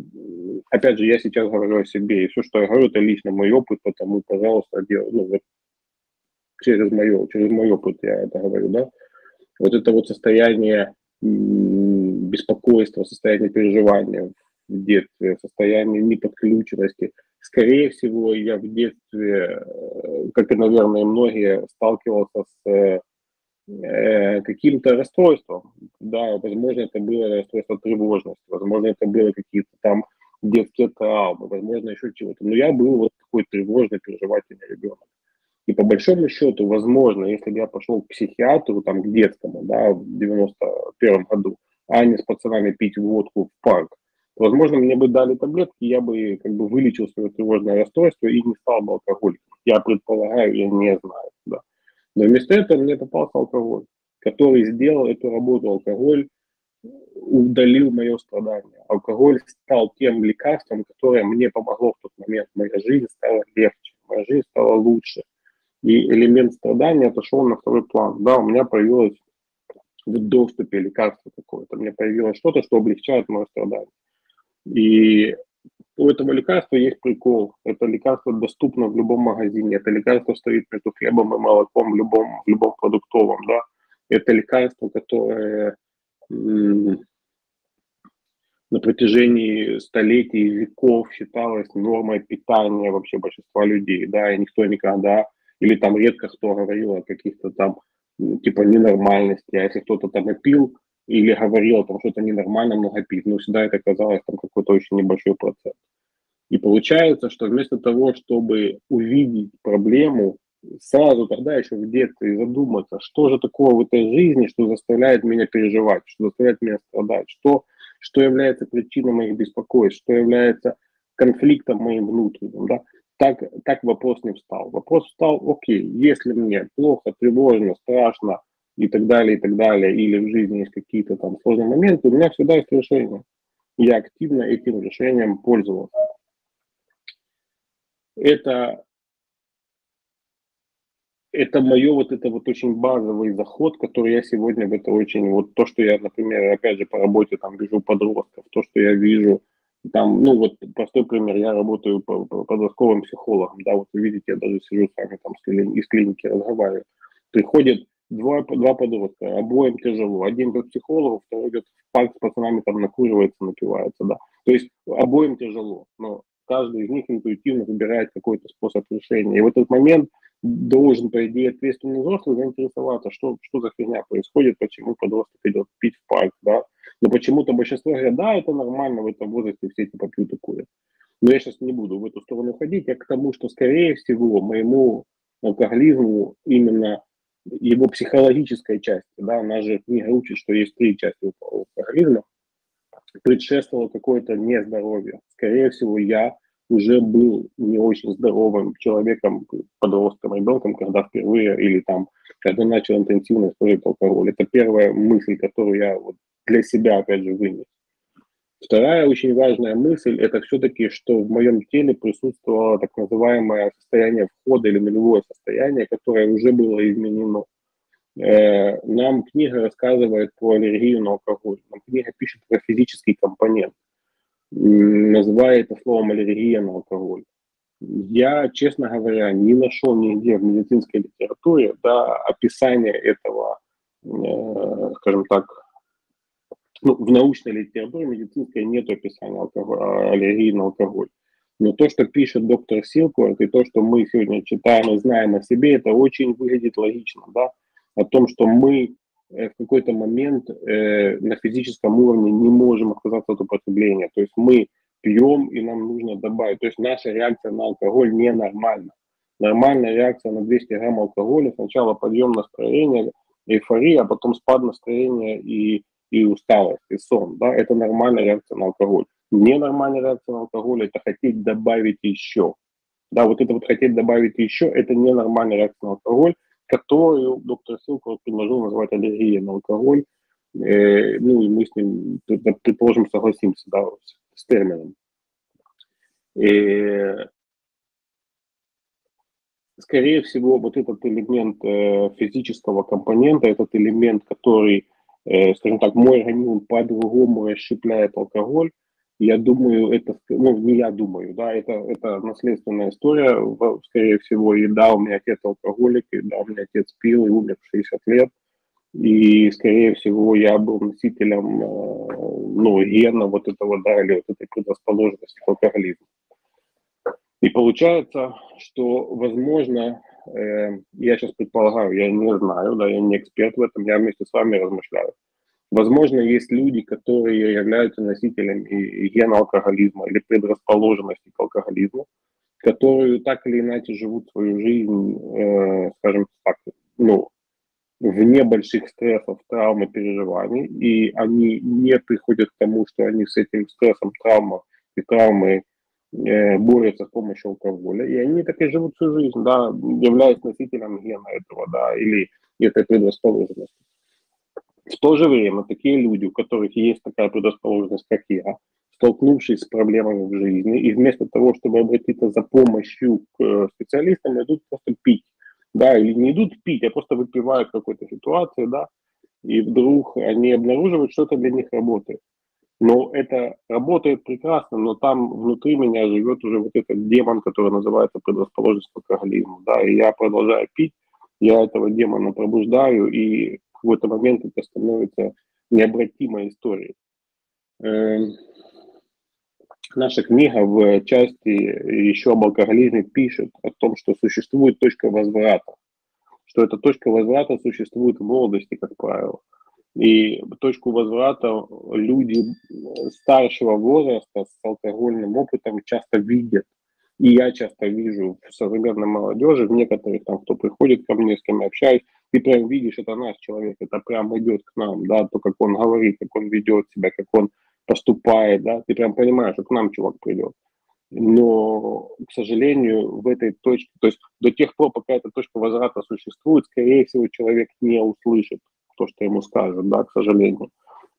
опять же, я сейчас говорю о себе, и все, что я говорю, это лично мой опыт, потому, пожалуйста, делай, ну, вот через, мое, через мой опыт я это говорю, да, вот это вот состояние беспокойства, состояние переживания в детстве, состояние неподключенности. Скорее всего, я в детстве, э, как и, наверное, многие, сталкивался с э, каким-то расстройством. Да, возможно, это было расстройство тревожности, возможно, это было какие-то там детские травмы, возможно, еще чего-то. Но я был вот такой тревожный, переживательный ребенок. И по большому счету, возможно, если бы я пошел к психиатру, там, к детскому, да, в 91 году, а не с пацанами пить водку в парк, возможно, мне бы дали таблетки, я бы как бы вылечил свое тревожное расстройство и не стал бы алкоголиком. Я предполагаю, я не знаю, да. Но вместо этого мне попался алкоголь, который сделал эту работу. Алкоголь удалил мое страдание. Алкоголь стал тем лекарством, которое мне помогло в тот момент. Моя жизнь стала легче, моя жизнь стала лучше и элемент страдания отошел на второй план. Да, у меня появилось в доступе лекарство какое-то, меня появилось что-то, что облегчает мое страдание. И у этого лекарства есть прикол. Это лекарство доступно в любом магазине. Это лекарство стоит между хлебом и молоком в любом, в любом продуктовом. Да? Это лекарство, которое на протяжении столетий, веков считалось нормой питания вообще большинства людей. Да? И никто никогда или там редко кто говорил о каких-то там типа ненормальности, а если кто-то там и пил или говорил о том, что это ненормально много пить, но всегда это казалось там какой-то очень небольшой процент. И получается, что вместо того, чтобы увидеть проблему, сразу тогда еще в детстве задуматься, что же такое в этой жизни, что заставляет меня переживать, что заставляет меня страдать, что, что является причиной моих беспокойств, что является конфликтом моим внутренним, да, так, так вопрос не встал. Вопрос встал, окей, если мне плохо, тревожно, страшно и так далее, и так далее, или в жизни есть какие-то там сложные моменты, у меня всегда есть решение. Я активно этим решением пользовался. Это это мое вот это вот очень базовый заход, который я сегодня в это очень, вот то, что я, например, опять же по работе там вижу подростков, то, что я вижу там, ну вот простой пример, я работаю по, по подростковым психологом, да, вот вы видите, я даже сижу с вами там из клиники разговариваю. Приходят два, два подростка, обоим тяжело. Один идет к психологу, второй идет в парк с пацанами там накуривается, напивается, да. То есть обоим тяжело, но каждый из них интуитивно выбирает какой-то способ решения. И в этот момент должен, по идее, ответственный взрослый заинтересоваться, что, что за фигня происходит, почему подросток идет пить в парк, да. Но почему-то большинство говорят, да, это нормально, в этом возрасте все эти попьют и курят. Но я сейчас не буду в эту сторону ходить, я к тому, что, скорее всего, моему алкоголизму именно его психологической части, да, у нас же книга учит, что есть три части алкоголизма, предшествовало какое-то нездоровье. Скорее всего, я уже был не очень здоровым человеком, подростком, ребенком, когда впервые или там, когда начал интенсивно использовать алкоголь. Это первая мысль, которую я вот для себя, опять же, вынес. Вторая очень важная мысль – это все-таки, что в моем теле присутствовало так называемое состояние входа или нулевое состояние, которое уже было изменено. Э, нам книга рассказывает про аллергию на алкоголь. Нам книга пишет про физический компонент называет это словом аллергия на алкоголь. Я, честно говоря, не нашел нигде в медицинской литературе да, описания этого, э, скажем так, ну, в научной литературе медицинской нет описания алкоголь, аллергии на алкоголь. Но то, что пишет доктор Силквард, и то, что мы сегодня читаем и знаем о себе, это очень выглядит логично, да, о том, что мы Э, в какой-то момент э, на физическом уровне не можем отказаться от употребления. То есть мы пьем, и нам нужно добавить. То есть наша реакция на алкоголь ненормальна. Нормальная реакция на 200 грамм алкоголя сначала подъем настроения, эйфория, а потом спад настроения и, и усталость, и сон. Да? Это нормальная реакция на алкоголь. Ненормальная реакция на алкоголь – это хотеть добавить еще. Да, вот это вот хотеть добавить еще – это ненормальная реакция на алкоголь которую доктор Силков предложил назвать аллергией на алкоголь. Э, ну и мы с ним, предположим, согласимся да, с, с термином. Э, скорее всего, вот этот элемент э, физического компонента, этот элемент, который, скажем так, мой организм по-другому расщепляет алкоголь, я думаю, это, ну, не я думаю, да, это, это наследственная история, скорее всего, и да, у меня отец алкоголик, и да, у меня отец пил и умер в 60 лет, и, скорее всего, я был носителем, э, ну, гена вот этого, да, или вот этой предрасположенности к алкоголизму. И получается, что, возможно, э, я сейчас предполагаю, я не знаю, да, я не эксперт в этом, я вместе с вами размышляю, Возможно, есть люди, которые являются носителями гена алкоголизма или предрасположенности к алкоголизму, которые так или иначе живут свою жизнь, э, скажем так, ну, вне больших стрессов, травм и переживаний, и они не приходят к тому, что они с этим стрессом, травмой и травмой борются с помощью алкоголя, и они так и живут всю жизнь, да, являясь носителем гена этого, да, или этой предрасположенности. В то же время такие люди, у которых есть такая предрасположенность, как я, столкнувшись с проблемами в жизни, и вместо того, чтобы обратиться за помощью к э, специалистам, идут просто пить. Да, или не идут пить, а просто выпивают в какой-то ситуации, да, и вдруг они обнаруживают, что это для них работает. Но это работает прекрасно, но там внутри меня живет уже вот этот демон, который называется предрасположенность к алкоголизму. Да, и я продолжаю пить, я этого демона пробуждаю, и какой-то момент это становится необратимой историей. Эм, наша книга в части еще об алкоголизме пишет о том, что существует точка возврата, что эта точка возврата существует в молодости, как правило. И точку возврата люди старшего возраста с алкогольным опытом часто видят. И я часто вижу в современной молодежи, в некоторых там, кто приходит ко мне, с кем я общаюсь, ты прям видишь, это наш человек, это прям идет к нам, да, то, как он говорит, как он ведет себя, как он поступает, да, ты прям понимаешь, что к нам чувак придет. Но, к сожалению, в этой точке, то есть до тех пор, пока эта точка возврата существует, скорее всего, человек не услышит то, что ему скажут, да, к сожалению.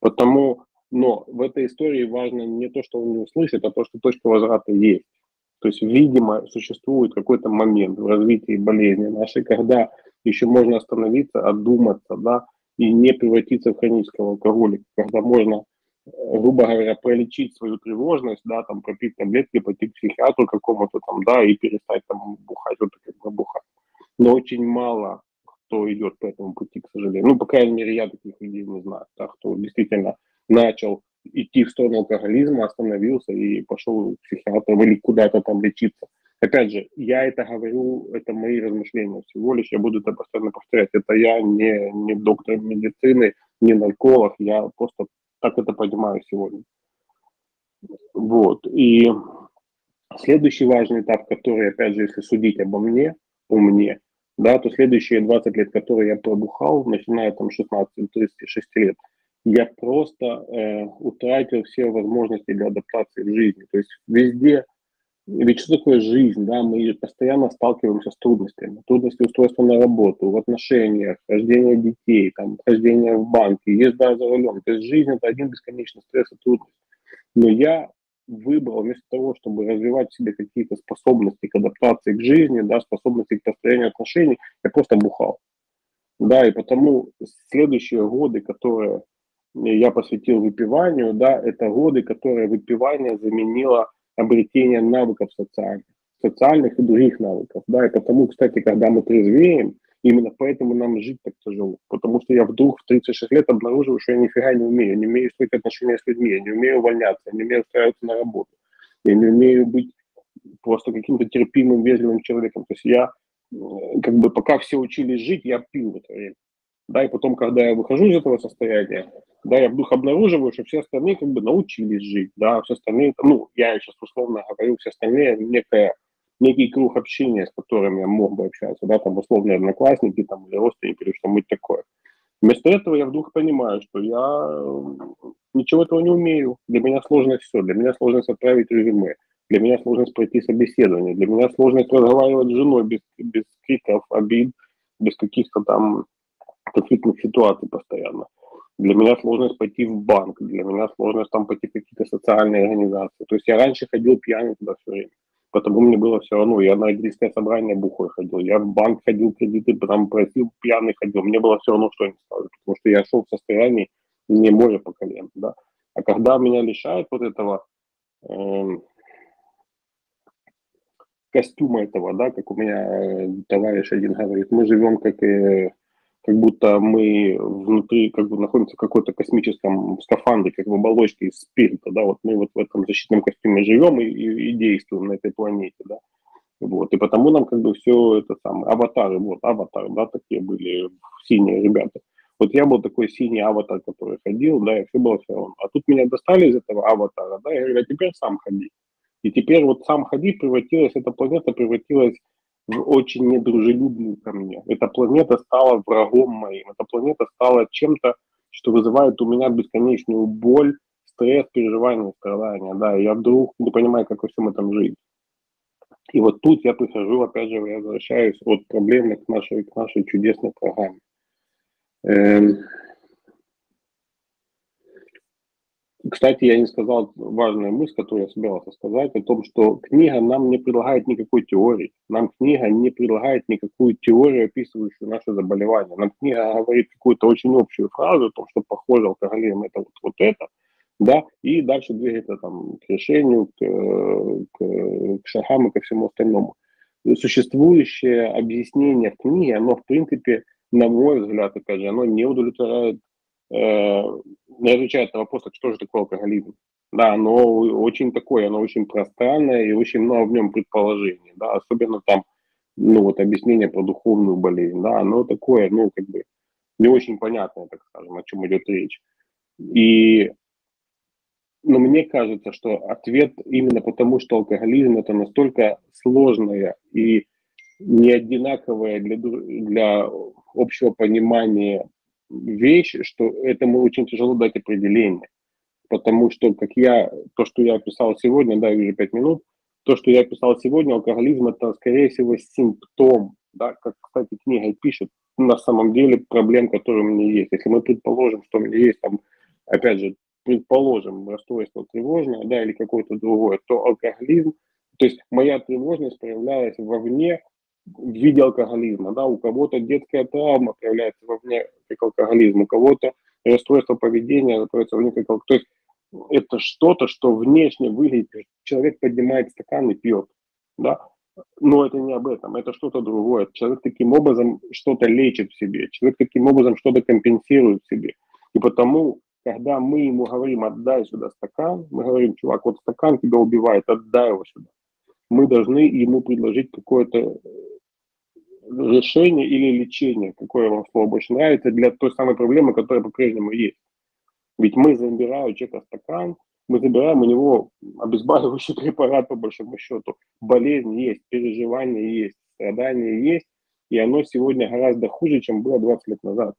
Потому, но в этой истории важно не то, что он не услышит, а то, что точка возврата есть. То есть, видимо, существует какой-то момент в развитии болезни нашей, когда еще можно остановиться, отдуматься, да, и не превратиться в хронического алкоголика, когда можно, э, грубо говоря, пролечить свою тревожность, да, там, пропить таблетки, пойти к психиатру какому-то там, да, и перестать там бухать, вот как бы бухать. Но очень мало кто идет по этому пути, к сожалению. Ну, по крайней мере, я таких людей не знаю, да, кто действительно начал идти в сторону алкоголизма, остановился и пошел к психиатру или куда-то там лечиться. Опять же, я это говорю, это мои размышления всего лишь, я буду это постоянно повторять. Это я не, не доктор медицины, не нарколог, я просто так это понимаю сегодня. Вот. И следующий важный этап, который, опять же, если судить обо мне, по мне, да, то следующие 20 лет, которые я пробухал, начиная там 16-36 лет, я просто э, утратил все возможности для адаптации в жизни. То есть везде ведь что такое жизнь, да, мы постоянно сталкиваемся с трудностями. Трудности устройства на работу, в отношениях, рождение детей, там, хождение в банке, езда за рулем. То есть жизнь – это один бесконечный стресс и трудность. Но я выбрал вместо того, чтобы развивать в себе какие-то способности к адаптации к жизни, да, способности к построению отношений, я просто бухал. Да, и потому следующие годы, которые я посвятил выпиванию, да, это годы, которые выпивание заменило обретения навыков социальных, социальных и других навыков. Да, и потому, кстати, когда мы трезвеем, именно поэтому нам жить так тяжело. Потому что я вдруг в 36 лет обнаружил, что я нифига не умею. Не умею строить отношения с людьми, я не умею увольняться, я не умею устраиваться на работу. Я не умею быть просто каким-то терпимым, вежливым человеком. То есть я, как бы, пока все учились жить, я пил в это время. Да, и потом, когда я выхожу из этого состояния, да, я вдруг обнаруживаю, что все остальные как бы научились жить, да, все остальные, ну, я сейчас условно говорю, все остальные некая, некий круг общения, с которым я мог бы общаться, да, там условные одноклассники, там, или родственники, или что-нибудь такое. Вместо этого я вдруг понимаю, что я ничего этого не умею. Для меня сложно все. Для меня сложность отправить резюме. Для меня сложность пройти собеседование. Для меня сложность разговаривать с женой без, без криков, обид, без каких-то там конфликтных ситуаций постоянно. Для меня сложность пойти в банк, для меня сложность там пойти в какие-то социальные организации. То есть я раньше ходил пьяный туда все время, потому мне было все равно. Я на родительское собрание бухой ходил, я в банк ходил, кредиты там просил, пьяный ходил. Мне было все равно, что они скажут, потому что я шел в состоянии не море по колен, да. А когда меня лишают вот этого э, костюма этого, да, как у меня э, товарищ один говорит, мы живем как э, как будто мы внутри как бы находимся в какой-то космическом скафандре, как в оболочке из спирта, да, вот мы вот в этом защитном костюме живем и, и, и действуем на этой планете, да, вот, и потому нам как бы все это самое, аватары, вот, аватар, да, такие были синие ребята. Вот я был такой синий аватар, который ходил, да, и все было все равно. А тут меня достали из этого аватара, да, и говорю, а теперь сам ходи. И теперь вот сам ходи превратилась, эта планета превратилась очень недружелюбную ко мне. Эта планета стала врагом моим. Эта планета стала чем-то, что вызывает у меня бесконечную боль, стресс, переживания, страдания. Да, я вдруг не понимаю, как во всем этом жить. И вот тут я прихожу, опять же, я возвращаюсь от проблемы к нашей, к нашей чудесной программе. Эм, Кстати, я не сказал важную мысль, которую я собирался сказать, о том, что книга нам не предлагает никакой теории. Нам книга не предлагает никакую теорию, описывающую наше заболевание. Нам книга говорит какую-то очень общую фразу о том, что похоже алкоголизм это вот, вот это, да, и дальше двигается там к решению, к, к, к шагам и ко всему остальному. Существующее объяснение в книге, оно, в принципе, на мой взгляд, опять же, оно не удовлетворяет Э, не отвечает на вопрос, что же такое алкоголизм. Да, оно очень такое, оно очень пространное и очень много в нем предположений, да, особенно там, ну вот объяснение про духовную болезнь, да, оно такое, ну как бы не очень понятное, так скажем, о чем идет речь. И, но мне кажется, что ответ именно потому, что алкоголизм это настолько сложная и не одинаковая для, для общего понимания вещь, что этому очень тяжело дать определение. потому что, как я, то, что я описал сегодня, да, уже 5 минут, то, что я описал сегодня, алкоголизм, это, скорее всего, симптом, да, как, кстати, книга пишет, на самом деле проблем, которые у меня есть. Если мы предположим, что у меня есть там, опять же, предположим, расстройство тревожное, да, или какое-то другое, то алкоголизм, то есть моя тревожность проявлялась вовне в виде алкоголизма, да, у кого-то детская травма проявляется вовне как алкоголизм, у кого-то расстройство поведения проявляется вовне как алкоголизм. То есть это что-то, что внешне выглядит, человек поднимает стакан и пьет, да, но это не об этом, это что-то другое. Человек таким образом что-то лечит в себе, человек таким образом что-то компенсирует в себе. И потому, когда мы ему говорим, отдай сюда стакан, мы говорим, чувак, вот стакан тебя убивает, отдай его сюда. Мы должны ему предложить какое-то э, решение или лечение, какое вам слово больше нравится, для той самой проблемы, которая по-прежнему есть. Ведь мы забираем у человека стакан, мы забираем у него обезболивающий препарат, по большому счету. Болезнь есть, переживания есть, страдания есть, и оно сегодня гораздо хуже, чем было 20 лет назад.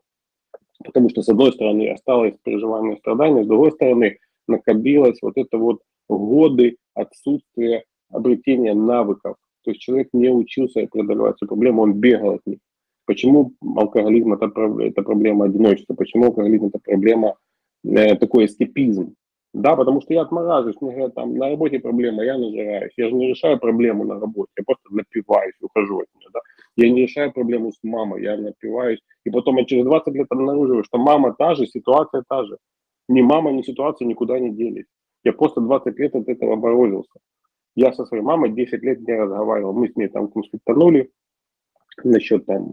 Потому что, с одной стороны, осталось переживание и страдания, с другой стороны, накопилось вот это вот годы отсутствия обретения навыков. То есть человек не учился преодолевать эту проблему, он бегал от них. Почему алкоголизм это, это проблема одиночества? Почему алкоголизм это проблема э, такой эскепизм? Да, потому что я отмораживаюсь, мне говорят, там, на работе проблема, я нажираюсь. Я же не решаю проблему на работе, я просто напиваюсь, ухожу от нее, да. Я не решаю проблему с мамой, я напиваюсь. И потом я через 20 лет обнаруживаю, что мама та же, ситуация та же. Ни мама, ни ситуация никуда не делись. Я просто 20 лет от этого оборолился. Я со своей мамой 10 лет не разговаривал. Мы с ней там конфликтанули насчет там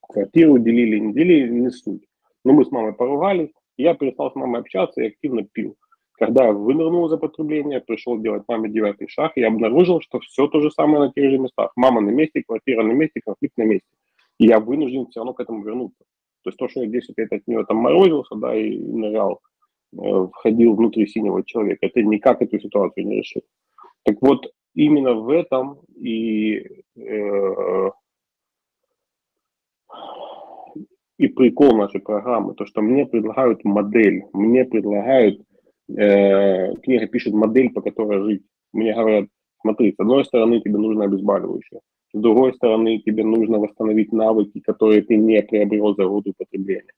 квартиру делили, не делили, не суть. Но мы с мамой поругались, я перестал с мамой общаться и активно пил. Когда вынырнул за потребление, пришел делать маме девятый шаг, я обнаружил, что все то же самое на тех же местах. Мама на месте, квартира на месте, конфликт на месте. И я вынужден все равно к этому вернуться. То есть то, что я 10 лет от нее там морозился, да, и нырял, э, входил внутри синего человека, это никак эту ситуацию не решит. Так вот, именно в этом и, э, и прикол нашей программы, то, что мне предлагают модель, мне предлагают э, книга пишет модель, по которой жить. Мне говорят, смотри, с одной стороны тебе нужно обезболивающее, с другой стороны тебе нужно восстановить навыки, которые ты не приобрел за годы употребления.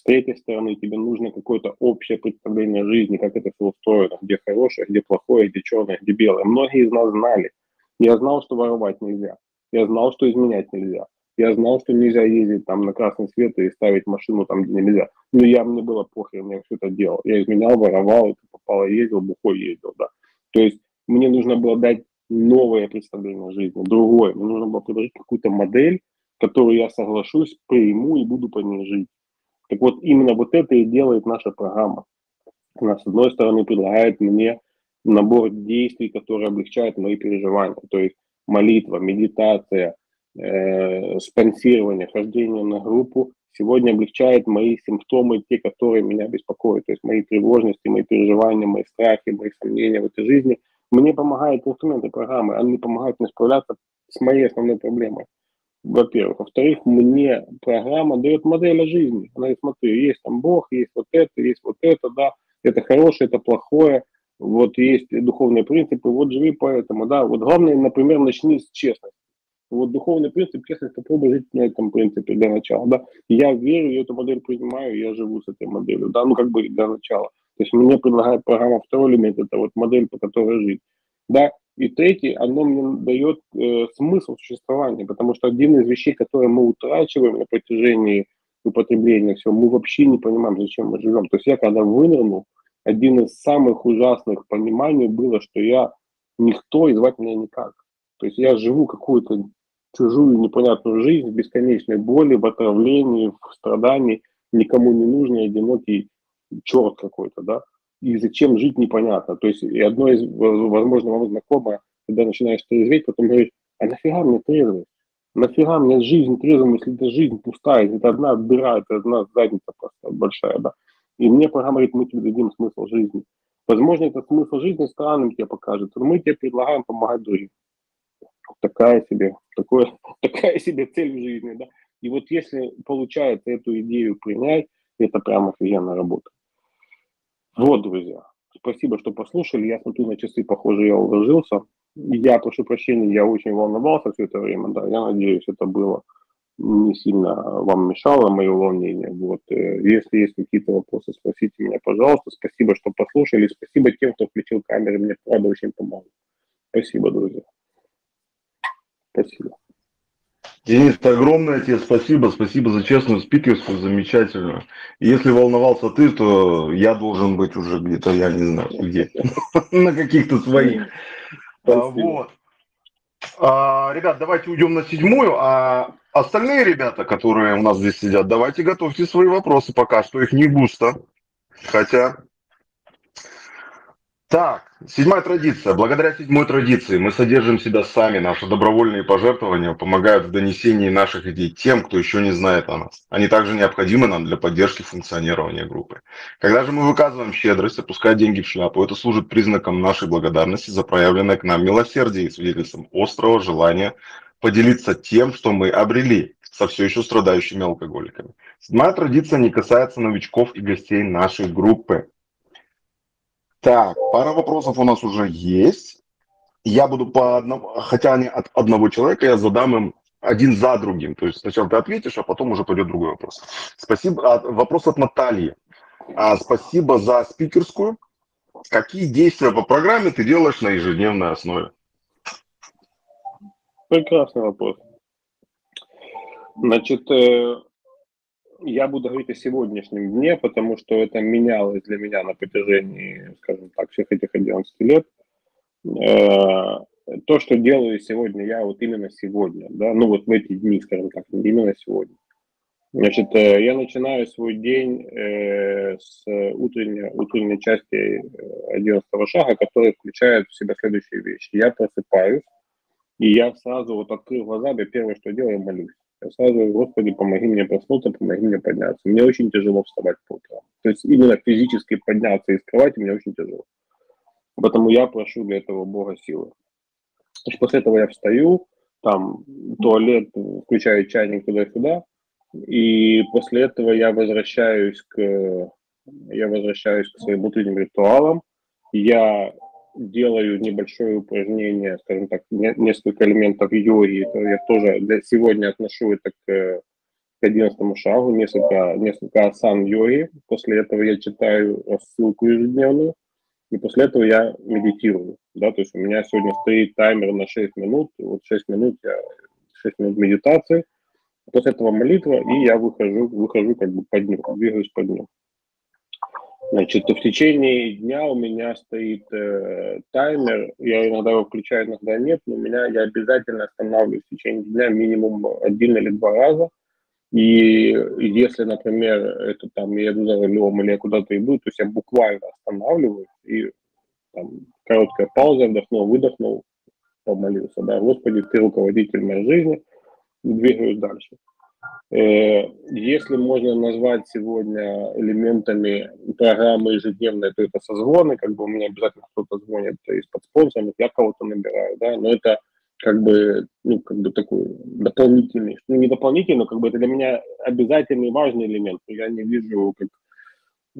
С третьей стороны, тебе нужно какое-то общее представление жизни, как это все устроено, где хорошее, где плохое, где черное, где белое. Многие из нас знали. Я знал, что воровать нельзя. Я знал, что изменять нельзя. Я знал, что нельзя ездить там на красный свет и ставить машину там, где нельзя. Но я, мне было похер, я все это делал. Я изменял, воровал, попало, ездил, бухой ездил, да. То есть мне нужно было дать новое представление о жизни, другое. Мне нужно было предложить какую-то модель, которую я соглашусь, приму и буду по ней жить. Так вот, именно вот это и делает наша программа. Она, с одной стороны, предлагает мне набор действий, которые облегчают мои переживания. То есть молитва, медитация, э, спонсирование, хождение на группу сегодня облегчает мои симптомы, те, которые меня беспокоят, то есть мои тревожности, мои переживания, мои страхи, мои сомнения в этой жизни. Мне помогают инструменты программы, они помогают мне справляться с моей основной проблемой. Во-первых. Во-вторых, мне программа дает модель о жизни. Она говорит, смотри, есть там Бог, есть вот это, есть вот это, да, это хорошее, это плохое, вот есть духовные принципы, вот живи по этому, да. Вот главное, например, начни с честности. Вот духовный принцип, честность, попробуй жить на этом принципе для начала, да. Я верю, я эту модель принимаю, я живу с этой моделью, да, ну как бы для начала. То есть мне предлагает программа второй элемент, это вот модель, по которой жить, да. И третий, оно мне дает э, смысл существования, потому что один из вещей, которые мы утрачиваем на протяжении употребления всего, мы вообще не понимаем, зачем мы живем. То есть я когда вынырнул, один из самых ужасных пониманий было, что я никто и звать меня никак. То есть я живу какую-то чужую непонятную жизнь в бесконечной боли, в отравлении, в страдании, никому не нужный, одинокий черт какой-то, да, и зачем жить непонятно. То есть и одно из, возможно, вам знакомо, когда начинаешь трезветь, потом говоришь, а нафига мне трезвость? Нафига мне жизнь трезвым, если это жизнь пустая, это одна дыра, это одна задница просто большая, да. И мне программа говорит, мы тебе дадим смысл жизни. Возможно, этот смысл жизни странным тебе покажется, но мы тебе предлагаем помогать другим такая себе, такое, такая себе цель в жизни, да. И вот если получается эту идею принять, это прям офигенная работа. Вот, друзья, Спасибо, что послушали. Я смотрю на часы, похоже, я уложился. Я прошу прощения, я очень волновался все это время. Да, я надеюсь, это было не сильно вам мешало мое волнение. Вот. Э, если есть какие-то вопросы, спросите меня, пожалуйста. Спасибо, что послушали. Спасибо тем, кто включил камеры. Мне правда очень помогло. Спасибо, друзья. Спасибо. Денис, огромное тебе спасибо. Спасибо за честную спикерскую, замечательную. Если волновался ты, то я должен быть уже где-то, я не знаю, где. На каких-то своих. Вот. А, ребят, давайте уйдем на седьмую, а остальные ребята, которые у нас здесь сидят, давайте готовьте свои вопросы пока что, их не густо. Хотя так, седьмая традиция. Благодаря седьмой традиции мы содержим себя сами. Наши добровольные пожертвования помогают в донесении наших идей тем, кто еще не знает о нас. Они также необходимы нам для поддержки функционирования группы. Когда же мы выказываем щедрость, опуская деньги в шляпу, это служит признаком нашей благодарности за проявленное к нам милосердие и свидетельством острого желания поделиться тем, что мы обрели со все еще страдающими алкоголиками. Седьмая традиция не касается новичков и гостей нашей группы. Так, пара вопросов у нас уже есть. Я буду по одному, хотя они от одного человека, я задам им один за другим. То есть сначала ты ответишь, а потом уже пойдет другой вопрос. Спасибо. А, вопрос от Натальи. А, спасибо за спикерскую. Какие действия по программе ты делаешь на ежедневной основе? Прекрасный вопрос. Значит, э, я буду говорить о сегодняшнем дне, потому что это менялось для меня на протяжении, скажем так, всех этих 11 лет. Э, то, что делаю сегодня, я вот именно сегодня, да, ну вот в эти дни, скажем так, именно сегодня. Значит, э, я начинаю свой день э, с утренней, утренней части 11 шага, который включает в себя следующие вещи. Я просыпаюсь, и я сразу вот открыл глаза, я первое, что делаю, молюсь. Я сразу говорю, Господи, помоги мне проснуться, помоги мне подняться. Мне очень тяжело вставать по утрам. То есть именно физически подняться из кровати мне очень тяжело. Поэтому я прошу для этого Бога силы. Значит, после этого я встаю, там туалет, включаю чайник туда-сюда, и после этого я возвращаюсь к я возвращаюсь к своим утренним ритуалам. Я делаю небольшое упражнение, скажем так, несколько элементов йоги. Я тоже для сегодня отношу это к, к 11 шагу, несколько, несколько асан йоги. После этого я читаю рассылку ежедневную, и после этого я медитирую. Да, то есть у меня сегодня стоит таймер на 6 минут, вот 6 минут я 6 минут медитации, после этого молитва, и я выхожу, выхожу как бы по дню, двигаюсь по дню. Значит, в течение дня у меня стоит э, таймер, я иногда его включаю, иногда нет, но меня я обязательно останавливаюсь в течение дня минимум один или два раза. И если, например, это там я еду за рулем или я куда-то иду, то есть я буквально останавливаюсь и там, короткая пауза, вдохнул, выдохнул, помолился, да, Господи, ты руководитель моей жизни, двигаюсь дальше. Э, если можно назвать сегодня элементами программы ежедневной, то это созвоны, как бы у меня обязательно кто-то звонит из-под спонсоров, я кого-то набираю, да, но это как бы, ну, как бы такой дополнительный, ну, не дополнительный, но как бы это для меня обязательный важный элемент. Я не вижу как,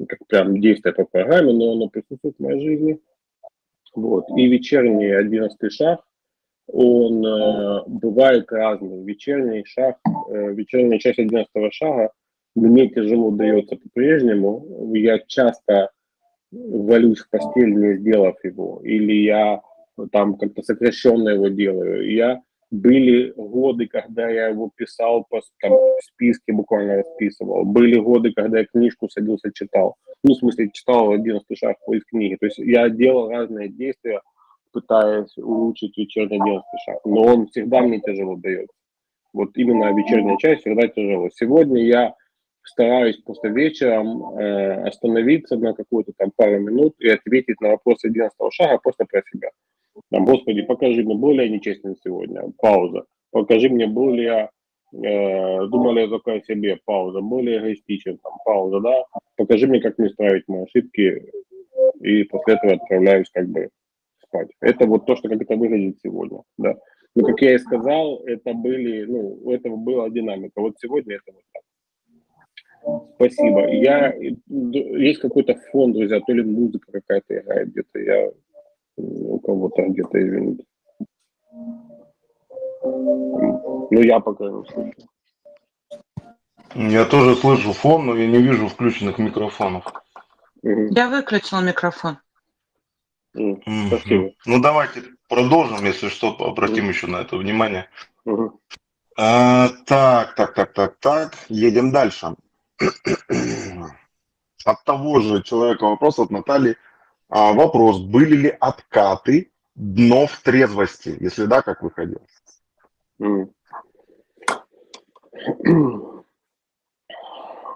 как прям действия по программе, но оно присутствует в моей жизни. Вот. И вечерний одиннадцатый шаг, он э, бывает разный. Вечерний шаг, э, вечерняя часть 11 шага мне тяжело дается по-прежнему. Я часто валюсь в постель, не сделав его. Или я там как-то сокращенно его делаю. Я были годы, когда я его писал по там, списке, буквально расписывал. Были годы, когда я книжку садился, читал. Ну, в смысле, читал 11 шаг из книги. То есть я делал разные действия, пытаясь улучшить вечерний 11 шаг. Но он всегда мне тяжело дается. Вот именно вечерняя часть всегда тяжело. Сегодня я стараюсь просто вечером э, остановиться на какую-то там пару минут и ответить на вопросы 11 шага просто про себя. Там, Господи, покажи мне, был ли я нечестен сегодня? Пауза. Покажи мне, был ли я, э, думал ли я только о себе? Пауза. Был ли я эгоистичен? Там, пауза, да? Покажи мне, как мне исправить мои ошибки. И после этого отправляюсь как бы спать. Это вот то, что как это выглядит сегодня, да. Но, как я и сказал, это были, ну, у этого была динамика. Вот сегодня это вот так. Спасибо. Я, есть какой-то фон, друзья, то ли музыка какая-то играет где-то, я у кого-то где-то, извините. Ну, я пока не слышу. Я тоже слышу фон, но я не вижу включенных микрофонов. Я выключил микрофон. Спасибо. Ну, давайте продолжим, если что, обратим еще на это внимание. А, так, так, так, так, так. Едем дальше. От того же человека вопрос от Натальи. А, вопрос, были ли откаты дно в трезвости? Если да, как выходил?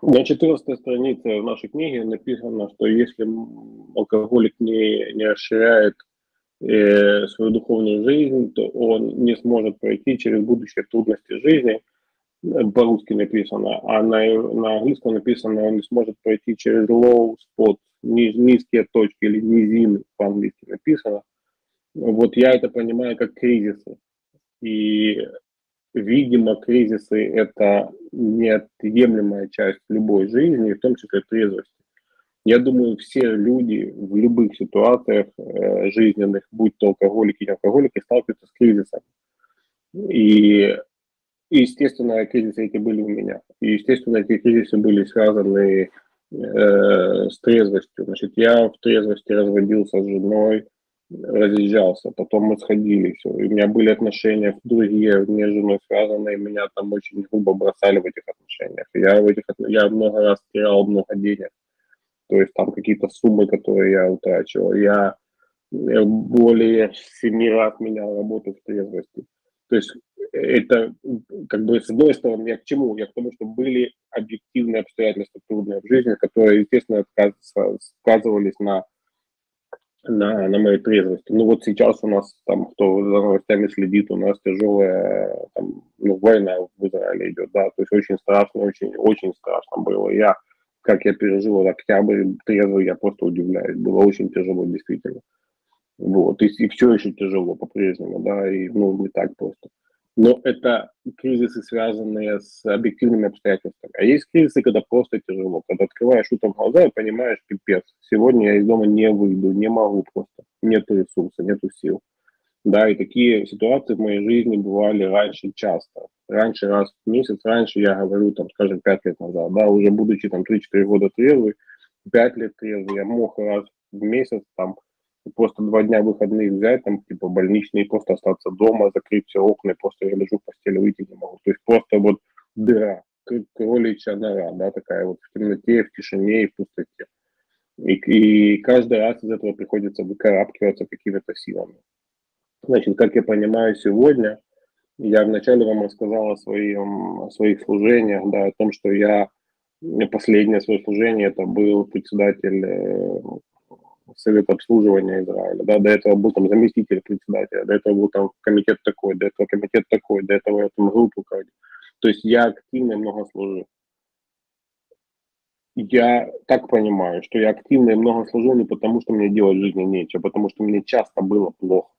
На 14 странице в нашей книге написано, что если алкоголик не, не расширяет э, свою духовную жизнь, то он не сможет пройти через будущие трудности жизни. По-русски написано, а на, на английском написано, он не сможет пройти через low spot, низ, низкие точки или низины по-английски написано. Вот я это понимаю как кризисы. И видимо, кризисы – это неотъемлемая часть любой жизни, в том числе трезвости. Я думаю, все люди в любых ситуациях э, жизненных, будь то алкоголики или алкоголики, сталкиваются с кризисом. И, естественно, кризисы эти были у меня. И, естественно, эти кризисы были связаны э, с трезвостью. Значит, я в трезвости разводился с женой, разъезжался, потом мы сходили, все. И у меня были отношения другие, мне с женой связанные, меня там очень грубо бросали в этих отношениях. Я, в этих, я много раз терял много денег, то есть там какие-то суммы, которые я утрачивал. Я более семи раз менял работу в трезвости. То есть это как бы с одной стороны, я к чему? Я к тому, что были объективные обстоятельства трудные в жизни, которые, естественно, сказывались на на, на моей трезвости. Ну вот сейчас у нас там, кто за новостями следит, у нас тяжелая там, ну, война в Израиле идет, да, то есть очень страшно, очень, очень страшно было. Я, как я пережил октябрь трезвый, я просто удивляюсь, было очень тяжело действительно. Вот, и, и все еще тяжело по-прежнему, да, и ну не так просто. Но это кризисы, связанные с объективными обстоятельствами. А есть кризисы, когда просто тяжело. Когда открываешь утром глаза и понимаешь, пипец, сегодня я из дома не выйду, не могу просто. Нет ресурса, нет сил. Да, и такие ситуации в моей жизни бывали раньше часто. Раньше раз в месяц, раньше я говорю, там, скажем, пять лет назад, да, уже будучи там 3-4 года трезвый, пять лет трезвый, я мог раз в месяц там просто два дня выходных взять, там, типа, больничные, просто остаться дома, закрыть все окна, и просто я лежу в постели, выйти не могу. То есть просто вот дыра, кроличья нора, да, такая вот в темноте, в тишине и в пустоте. И, и каждый раз из этого приходится выкарабкиваться какими-то силами. Значит, как я понимаю сегодня, я вначале вам рассказал о, своем, о своих служениях, да, о том, что я последнее свое служение это был председатель э, Совет обслуживания Израиля, да, до этого был там заместитель председателя, до этого был там комитет такой, до этого комитет такой, до этого я там группу руководил. То есть я активно много служил. Я так понимаю, что я активно и много служил не потому, что мне делать в жизни нечего, а потому что мне часто было плохо.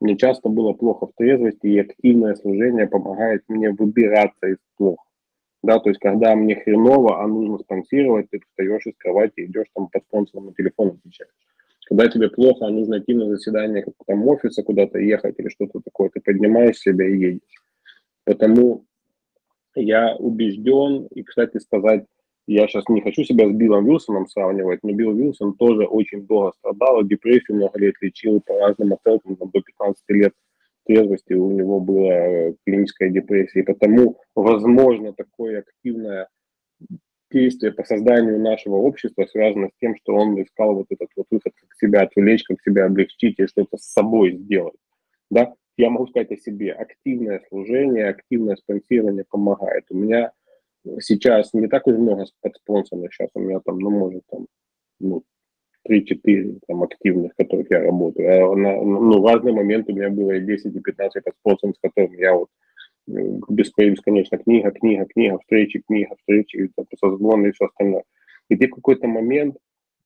Мне часто было плохо в трезвости, и активное служение помогает мне выбираться из плохо. Да, то есть, когда мне хреново, а нужно спонсировать, ты встаешь из кровати, идешь там под спонсором на телефон отвечаешь. Когда тебе плохо, а нужно идти на заседание как там офиса куда-то ехать или что-то такое, ты поднимаешь себя и едешь. Потому я убежден, и, кстати сказать, я сейчас не хочу себя с Биллом Вилсоном сравнивать, но Билл Вилсон тоже очень долго страдал, депрессию много лет лечил по разным оценкам, до 15 лет трезвости у него была э, клиническая депрессия. И потому, возможно, такое активное действие по созданию нашего общества связано с тем, что он искал вот этот вот выход, как себя отвлечь, как себя облегчить и что-то с собой сделать. Да? Я могу сказать о себе. Активное служение, активное спонсирование помогает. У меня сейчас не так уж много спонсоров, сейчас у меня там, ну, может, там, ну, 3-4 там, активных, в которых я работаю. А на, ну, разные моменты у меня было и 10, и 15 спонсоров, с которыми я вот бесконечно книга, книга, книга, встречи, книга, встречи, созвоны и все остальное. И ты в какой-то момент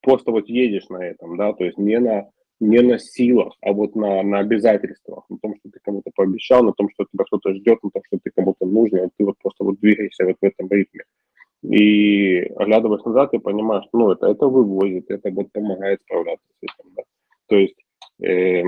просто вот едешь на этом, да, то есть не на, не на силах, а вот на, на обязательствах, на том, что ты кому-то пообещал, на том, что тебя кто-то ждет, на том, что ты кому-то нужен, и ты вот просто вот двигаешься вот в этом ритме. И оглядываясь назад, я понимаю, что ну, это, это вывозит, это вот помогает справляться с этим. Да. То есть э,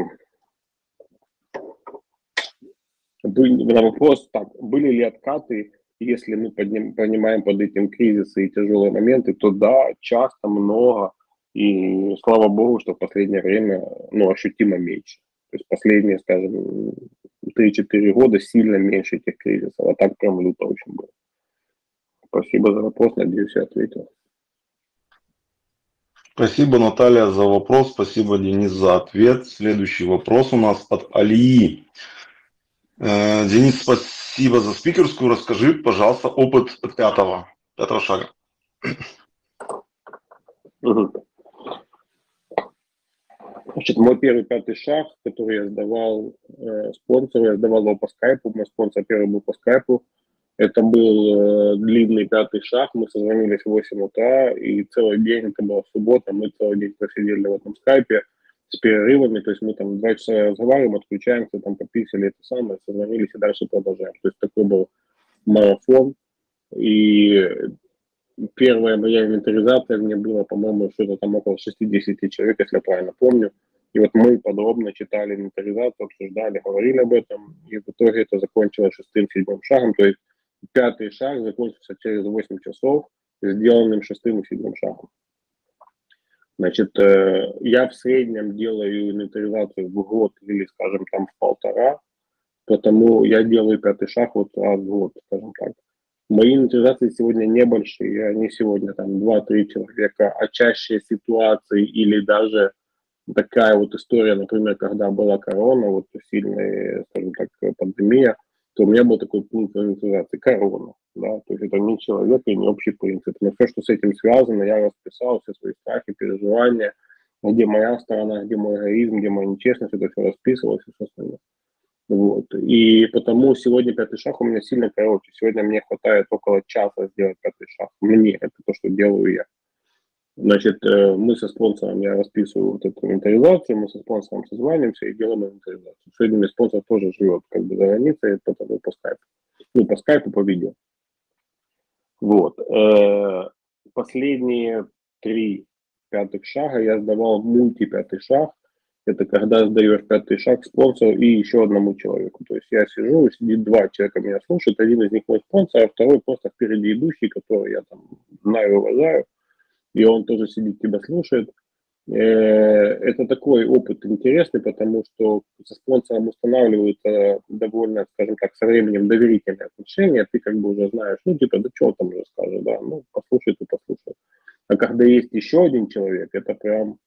вопрос, так, были ли откаты, если мы подним, понимаем под этим кризисы и тяжелые моменты, то да, часто, много, и слава богу, что в последнее время ну, ощутимо меньше. То есть последние, скажем, 3-4 года сильно меньше этих кризисов, а так прям люто очень было. Спасибо за вопрос, надеюсь, я ответил. Спасибо, Наталья, за вопрос. Спасибо, Денис, за ответ. Следующий вопрос у нас от Алии. Э, Денис, спасибо за спикерскую. Расскажи, пожалуйста, опыт пятого, пятого шага. Значит, мой первый пятый шаг, который я сдавал э, спонсору, я сдавал его по скайпу, мой спонсор первый был по скайпу. Это был э, длинный пятый шаг, мы созвонились в 8 утра, и целый день, это была суббота, мы целый день просидели в этом скайпе с перерывами, то есть мы там два часа разговариваем, отключаемся, там подписали это самое, созвонились и дальше продолжаем. То есть такой был марафон, и первая моя инвентаризация мне было, по-моему, что-то там около 60 человек, если я правильно помню. И вот мы подробно читали инвентаризацию, обсуждали, говорили об этом, и в итоге это закончилось шестым-седьмым шагом, то есть пятый шаг закончился через 8 часов сделанным шестым и седьмым шагом. Значит, э, я в среднем делаю инвентаризацию в год или, скажем, там в полтора, потому я делаю пятый шаг вот раз в год, скажем так. Мои инвентаризации сегодня небольшие, они сегодня там 2-3 человека, а чаще ситуации или даже такая вот история, например, когда была корона, вот сильная, скажем так, пандемия, то у меня был такой пункт инвентаризации – корона. Да? То есть это не человек и не общий принцип. Но все, что с этим связано, я расписал, все свои страхи, переживания, где моя сторона, где мой эгоизм, где моя нечестность, это все расписывалось и все остальное. Вот. И потому сегодня пятый шаг у меня сильно короче. Сегодня мне хватает около часа сделать пятый шаг. Мне это то, что делаю я. Значит, э, мы со спонсором, я расписываю вот эту инвентаризацию, мы со спонсором созваниваемся и делаем инвентаризацию. Сегодня спонсор тоже живет как бы за границей, потому по скайпу. Ну, по скайпу, по видео. Вот. Э, последние три пятых шага я сдавал мульти-пятый шаг. Это когда сдаешь пятый шаг спонсору и еще одному человеку. То есть я сижу, сидит два человека меня слушают, один из них мой спонсор, а второй просто впереди идущий, который я там знаю уважаю и он тоже сидит, тебя слушает. Э, это такой опыт интересный, потому что со спонсором устанавливаются довольно, скажем так, со временем доверительные отношения, ты как бы уже знаешь, ну, типа, да что там уже скажет, да, ну, послушай, ты послушай. А когда есть еще один человек, это прям,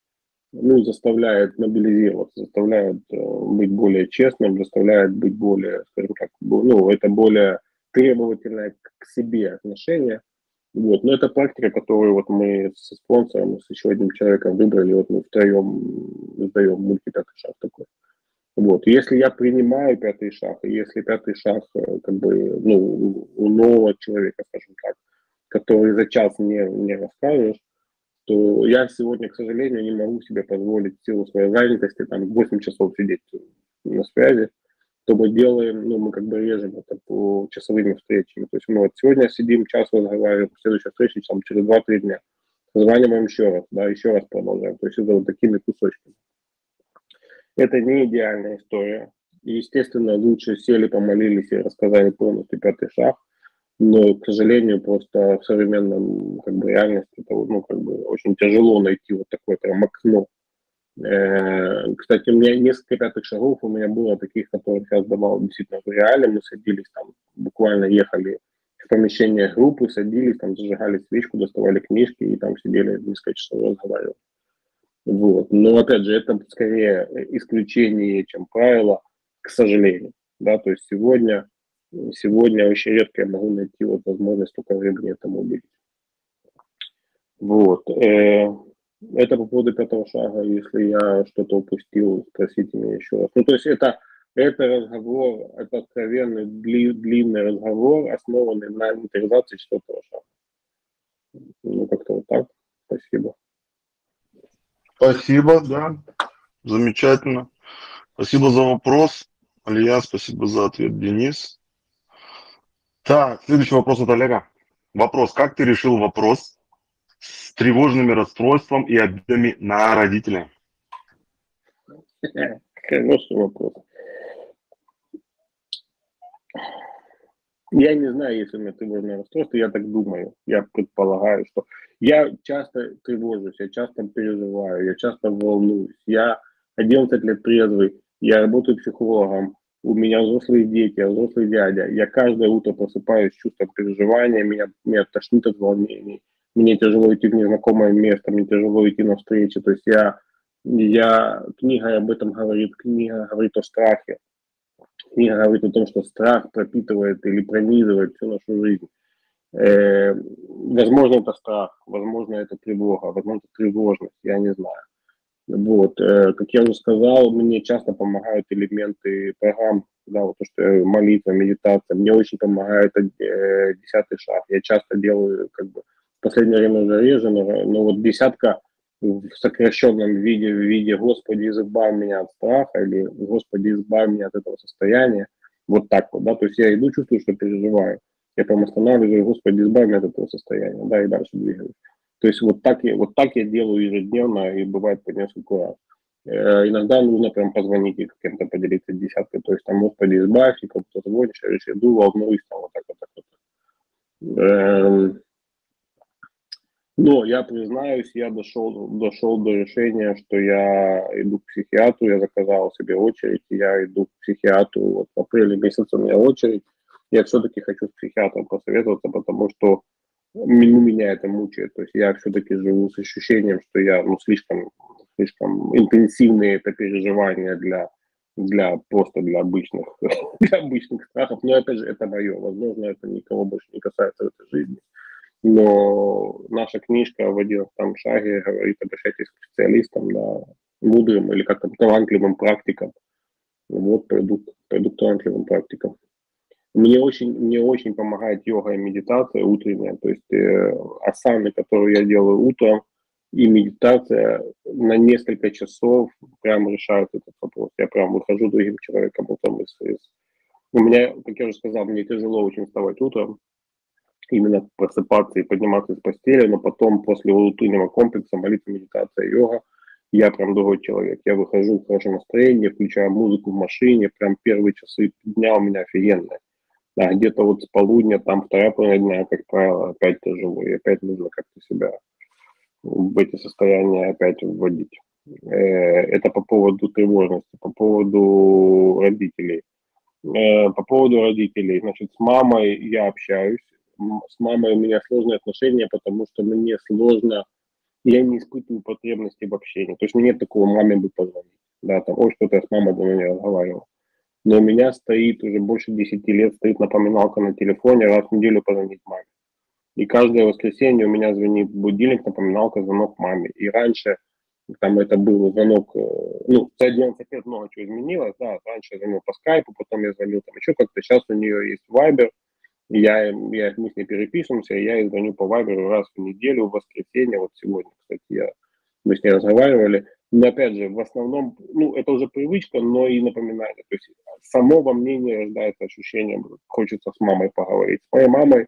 ну, заставляет мобилизироваться, заставляет э, быть более честным, заставляет быть более, скажем так, ну, это более требовательное к себе отношение – вот. Но это практика, которую вот мы со спонсором, с еще одним человеком выбрали, вот мы втроем сдаем мультипятый шаг такой. Вот. Если я принимаю пятый шаг, и если пятый шаг, э, как бы, ну, у нового человека, скажем так, который за час не, не расскажешь, то я сегодня, к сожалению, не могу себе позволить в силу своей занятости там 8 часов сидеть на связи то мы делаем, ну, мы как бы режем это по часовыми встречами. То есть мы вот сегодня сидим, час разговариваем, следующая встреча там, через 2-3 дня. Созваниваем еще раз, да, еще раз продолжаем. То есть это вот такими кусочками. Это не идеальная история. естественно, лучше сели, помолились и рассказали полностью пятый шаг. Но, к сожалению, просто в современном как бы, реальности это, ну, как бы, очень тяжело найти вот такое прям окно кстати, у меня несколько пятых шагов у меня было таких, которых я сдавал действительно в реале. Мы садились там, буквально ехали в помещение группы, садились, там зажигали свечку, доставали книжки и там сидели несколько часов разговаривали. Вот. Но опять же, это скорее исключение, чем правило, к сожалению. Да, то есть сегодня, сегодня очень редко я могу найти вот возможность только времени этому уделить. Вот. Это по поводу пятого шага. Если я что-то упустил, спросите меня еще раз. Ну, то есть это, это разговор, это откровенный дли, длинный разговор, основанный на инвентаризации четвертого шага. Ну, как-то вот так. Спасибо. Спасибо, да. Замечательно. Спасибо за вопрос. Алия, спасибо за ответ, Денис. Так, следующий вопрос от Олега. Вопрос, как ты решил вопрос с тревожными расстройством и обидами на родителей? Хороший вопрос. Я не знаю, если у меня тревожное расстройство, я так думаю. Я предполагаю, что я часто тревожусь, я часто переживаю, я часто волнуюсь. Я 11 лет трезвый, я работаю психологом, у меня взрослые дети, я взрослый дядя. Я каждое утро просыпаюсь с чувством переживания, меня, меня тошнит от волнений. Мне тяжело идти в незнакомое место, мне тяжело идти на встречи. То есть я, я, книга об этом говорит, книга говорит о страхе. Книга говорит о том, что страх пропитывает или пронизывает всю нашу жизнь. Э, возможно, это страх, возможно, это тревога, возможно, это тревожность, я не знаю. Вот, э, как я уже сказал, мне часто помогают элементы программ, да, вот то, что молитва, медитация. Мне очень помогает э, десятый шаг. Я часто делаю, как бы, последнее время уже реже, но, но вот десятка в сокращенном виде, в виде «Господи, избавь меня от страха» или «Господи, избавь меня от этого состояния». Вот так вот, да, то есть я иду, чувствую, что переживаю. Я прям останавливаю, «Господи, избавь меня от этого состояния», да, и дальше двигаюсь. То есть вот так, я, вот так я делаю ежедневно, и бывает по несколько раз. Э, иногда нужно прям позвонить и кем-то поделиться десяткой. То есть там, Господи, избавь, и как-то звонишь, я говоришь, иду, волнуюсь, там вот так вот так вот. Эм, но я признаюсь, я дошел, дошел до решения, что я иду к психиатру, я заказал себе очередь, я иду к психиатру, вот в апреле месяце у меня очередь. Я все-таки хочу с психиатром посоветоваться, потому что ну, меня это мучает. То есть я все-таки живу с ощущением, что я ну, слишком, слишком интенсивные это переживания для, для просто для обычных, для обычных страхов. Но опять же, это мое. Возможно, это никого больше не касается в этой жизни. Но наша книжка в 11 шаге говорит, обращайтесь к специалистам, да, мудрым или как-то талантливым практикам. Вот пойду, пойду к талантливым практикам. Мне очень, мне очень помогает йога и медитация утренняя, то есть э, асаны, которые я делаю утром, и медитация на несколько часов прям решают этот вопрос. Я прям выхожу другим человеком утром из, из... У меня, как я уже сказал, мне тяжело очень вставать утром, именно просыпаться и подниматься из постели, но потом после утреннего комплекса молитва, медитация, йога, я прям другой человек. Я выхожу в хорошем настроении, включаю музыку в машине, прям первые часы дня у меня офигенные. А где-то вот с полудня, там вторая половина дня, как правило, опять тяжело, и опять нужно как-то себя в эти состояния опять вводить. Э, это по поводу тревожности, по поводу родителей. Э, по поводу родителей, значит, с мамой я общаюсь, с мамой у меня сложные отношения, потому что мне сложно, я не испытываю потребности в общении. То есть мне нет такого маме бы позвонить. Да, там, ой, что-то я с мамой давно не разговаривал но у меня стоит уже больше 10 лет, стоит напоминалка на телефоне, раз в неделю позвонить маме. И каждое воскресенье у меня звонит будильник, напоминалка, звонок маме. И раньше там это был звонок, э, ну, за 11 лет много чего изменилось, да, раньше я звонил по скайпу, потом я звонил там еще как-то, сейчас у нее есть вайбер, я, я, мы с ней переписываемся, я ей звоню по вайберу раз в неделю, в воскресенье, вот сегодня, кстати, я, мы с ней разговаривали, но опять же, в основном, ну, это уже привычка, но и напоминание. То есть само во мне не рождается ощущение, хочется с мамой поговорить. С моей мамой,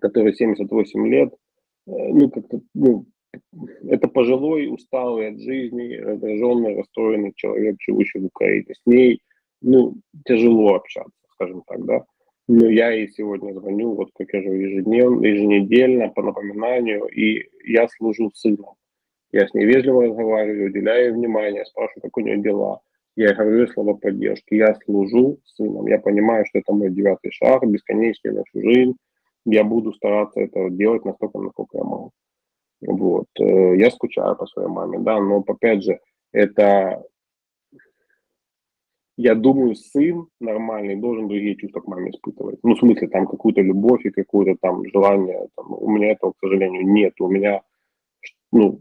которой 78 лет, э, ну, как-то, ну, это пожилой, усталый от жизни, раздраженный, расстроенный человек, живущий в Украине. С ней, ну, тяжело общаться, скажем так, да. Но я ей сегодня звоню, вот как я живу ежедневно, еженедельно по напоминанию, и я служу сыном. Я с ней вежливо разговариваю, уделяю внимание, спрашиваю, как у нее дела. Я говорю слова поддержки. Я служу сыном. Я понимаю, что это мой девятый шаг, бесконечный на всю жизнь. Я буду стараться это делать настолько, насколько я могу. Вот. Э, я скучаю по своей маме, да, но опять же, это я думаю, сын нормальный должен другие чувства к маме испытывать. Ну, в смысле, там какую-то любовь и какое-то там желание. Там, у меня этого, к сожалению, нет. У меня, ну,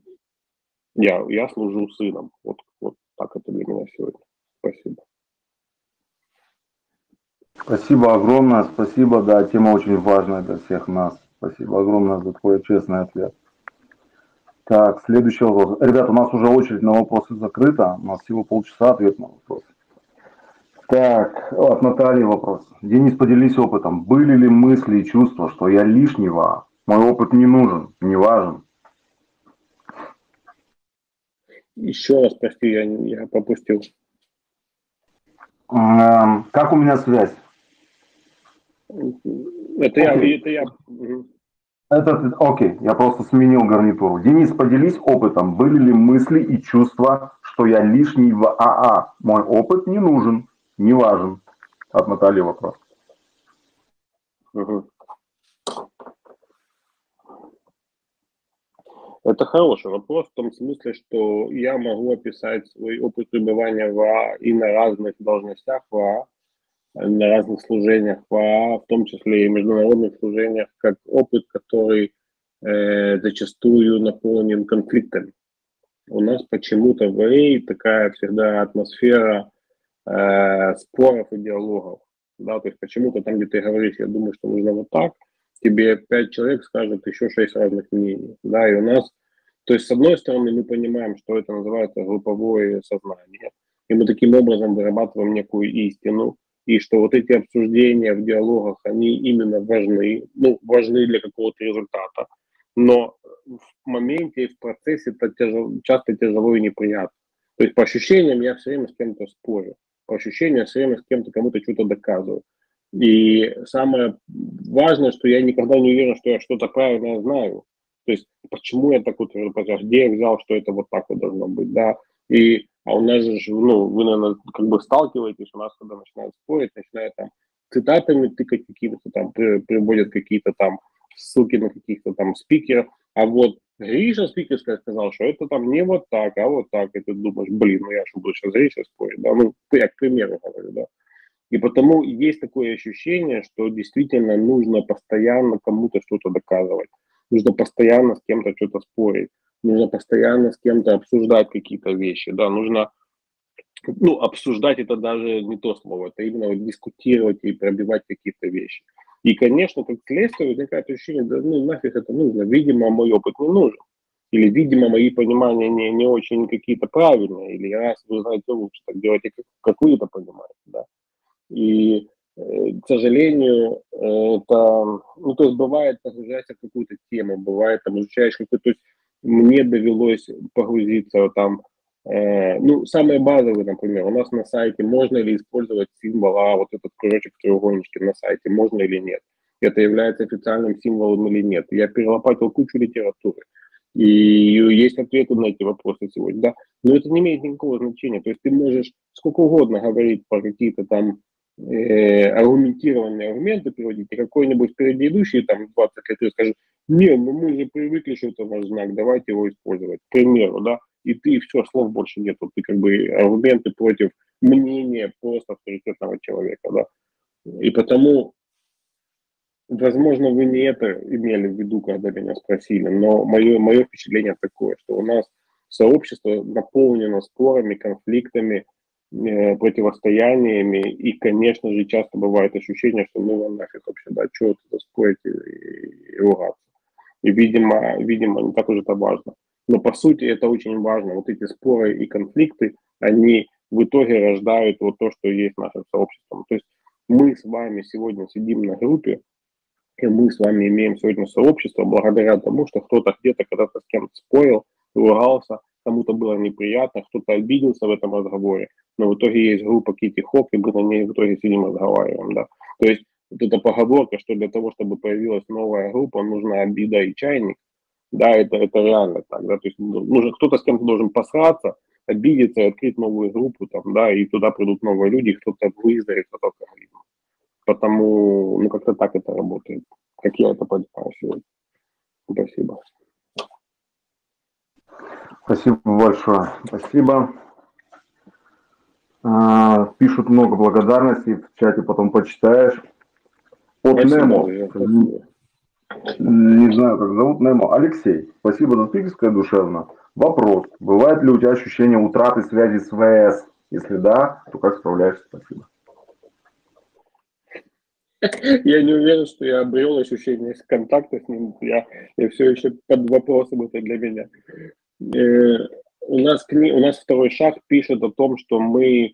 я, я служу сыном. Вот, вот так это для меня сегодня. Спасибо. Спасибо огромное, спасибо, да, тема очень важная для всех нас. Спасибо огромное за твой честный ответ. Так, следующий вопрос. Ребята, у нас уже очередь на вопросы закрыта. У нас всего полчаса ответ на вопрос. Так, от Натальи вопрос. Денис, поделись опытом. Были ли мысли и чувства, что я лишнего? Мой опыт не нужен, не важен. Еще раз, прости, я, я пропустил. Как у меня связь? Это я, это я. Это, окей, я просто сменил гарнитуру. Денис, поделись опытом. Были ли мысли и чувства, что я лишний в АА? Мой опыт не нужен, не важен. От Натальи вопрос. Угу. Это хороший вопрос в том смысле, что я могу описать свой опыт пребывания в АА и на разных должностях в АА, на разных служениях в АА, в том числе и международных служениях, как опыт, который э, зачастую наполнен конфликтами. У нас почему-то в АА такая всегда атмосфера э, споров и диалогов. Да, то есть почему-то там, где ты говоришь, я думаю, что нужно вот так, тебе пять человек скажут еще шесть разных мнений. Да, и у нас, то есть с одной стороны мы понимаем, что это называется групповое сознание, и мы таким образом вырабатываем некую истину, и что вот эти обсуждения в диалогах, они именно важны, ну, важны для какого-то результата. Но в моменте, в процессе это тяжело, часто тяжело и неприятно. То есть по ощущениям я все время с кем-то спорю, по ощущениям все время с кем-то кому-то что-то доказываю. И самое важное, что я никогда не уверен, что я что-то правильно знаю. То есть, почему я так утверждаю, где я взял, что это вот так вот должно быть, да. И, а у нас же, ну, вы, наверное, как бы сталкиваетесь, у нас, когда начинают спорить, начинают там цитатами тыкать какими-то там, приводят какие-то там ссылки на каких-то там спикеров, а вот Гриша спикерская сказал, что это там не вот так, а вот так, и ты думаешь, блин, ну я что буду сейчас Гриша спорить, да, ну, я к примеру говорю, да. И потому есть такое ощущение, что действительно нужно постоянно кому-то что-то доказывать. Нужно постоянно с кем-то что-то спорить. Нужно постоянно с кем-то обсуждать какие-то вещи. Да, нужно ну, обсуждать это даже не то слово, это именно вот дискутировать и пробивать какие-то вещи. И, конечно, как следствие возникает ощущение, да ну нафиг это нужно, видимо, мой опыт не нужен. Или, видимо, мои понимания не, не очень какие-то правильные, или раз вы знаете лучше, так делайте, как, как вы это понимаете, да. И, э, к сожалению, это, ну, то есть бывает, погружаешься в какую-то тему, бывает, там, изучаешь какую-то, то есть мне довелось погрузиться там, ну, самые базовые, например, у нас на сайте можно ли использовать символ, а вот этот кружочек треугольнички на сайте, можно или нет. Это является официальным символом или нет. Я перелопатил кучу литературы. И есть ответы на эти вопросы сегодня, да. Но это не имеет никакого значения. То есть ты можешь сколько угодно говорить по какие-то там э, аргументированные аргументы приводить, и какой-нибудь впереди идущий, там, 20 лет, скажет, не, ну мы же привыкли, что это наш знак, давайте его использовать, к примеру, да, и ты, все, слов больше нет, ты как бы аргументы против мнения просто авторитетного человека, да, и потому, возможно, вы не это имели в виду, когда меня спросили, но мое, мое впечатление такое, что у нас сообщество наполнено спорами, конфликтами, Э, противостояниями, и, конечно же, часто бывает ощущение, что ну вам нафиг вообще, да, что это спорить и, и ругаться. И, видимо, видимо, не так уж это важно. Но, по сути, это очень важно. Вот эти споры и конфликты, они в итоге рождают вот то, что есть нашим сообществом. То есть мы с вами сегодня сидим на группе, и мы с вами имеем сегодня сообщество благодаря тому, что кто-то где-то когда-то с кем-то спорил, ругался, кому-то было неприятно, кто-то обиделся в этом разговоре, но в итоге есть группа Кити Хоп, и мы на ней в итоге сидим и разговариваем, да. То есть вот эта поговорка, что для того, чтобы появилась новая группа, нужна обида и чайник, да, это, это реально так, да, то есть ну, нужно, кто-то с кем-то должен посраться, обидеться и открыть новую группу, там, да, и туда придут новые люди, кто-то выздоровеет от алкоголизма. Потому, ну, как-то так это работает, как я это понимаю сегодня. Спасибо. Спасибо большое. Спасибо. А, пишут много благодарностей в чате, потом почитаешь. От Немо. Не знаю, как зовут Немо. Алексей, спасибо за спикерское душевно. Вопрос. Бывает ли у тебя ощущение утраты связи с ВС? Если да, то как справляешься? Спасибо. Я не уверен, что я обрел ощущение контакта с ним. Я, я все еще под вопросом это для меня. Э, у нас, у нас второй шаг пишет о том, что мы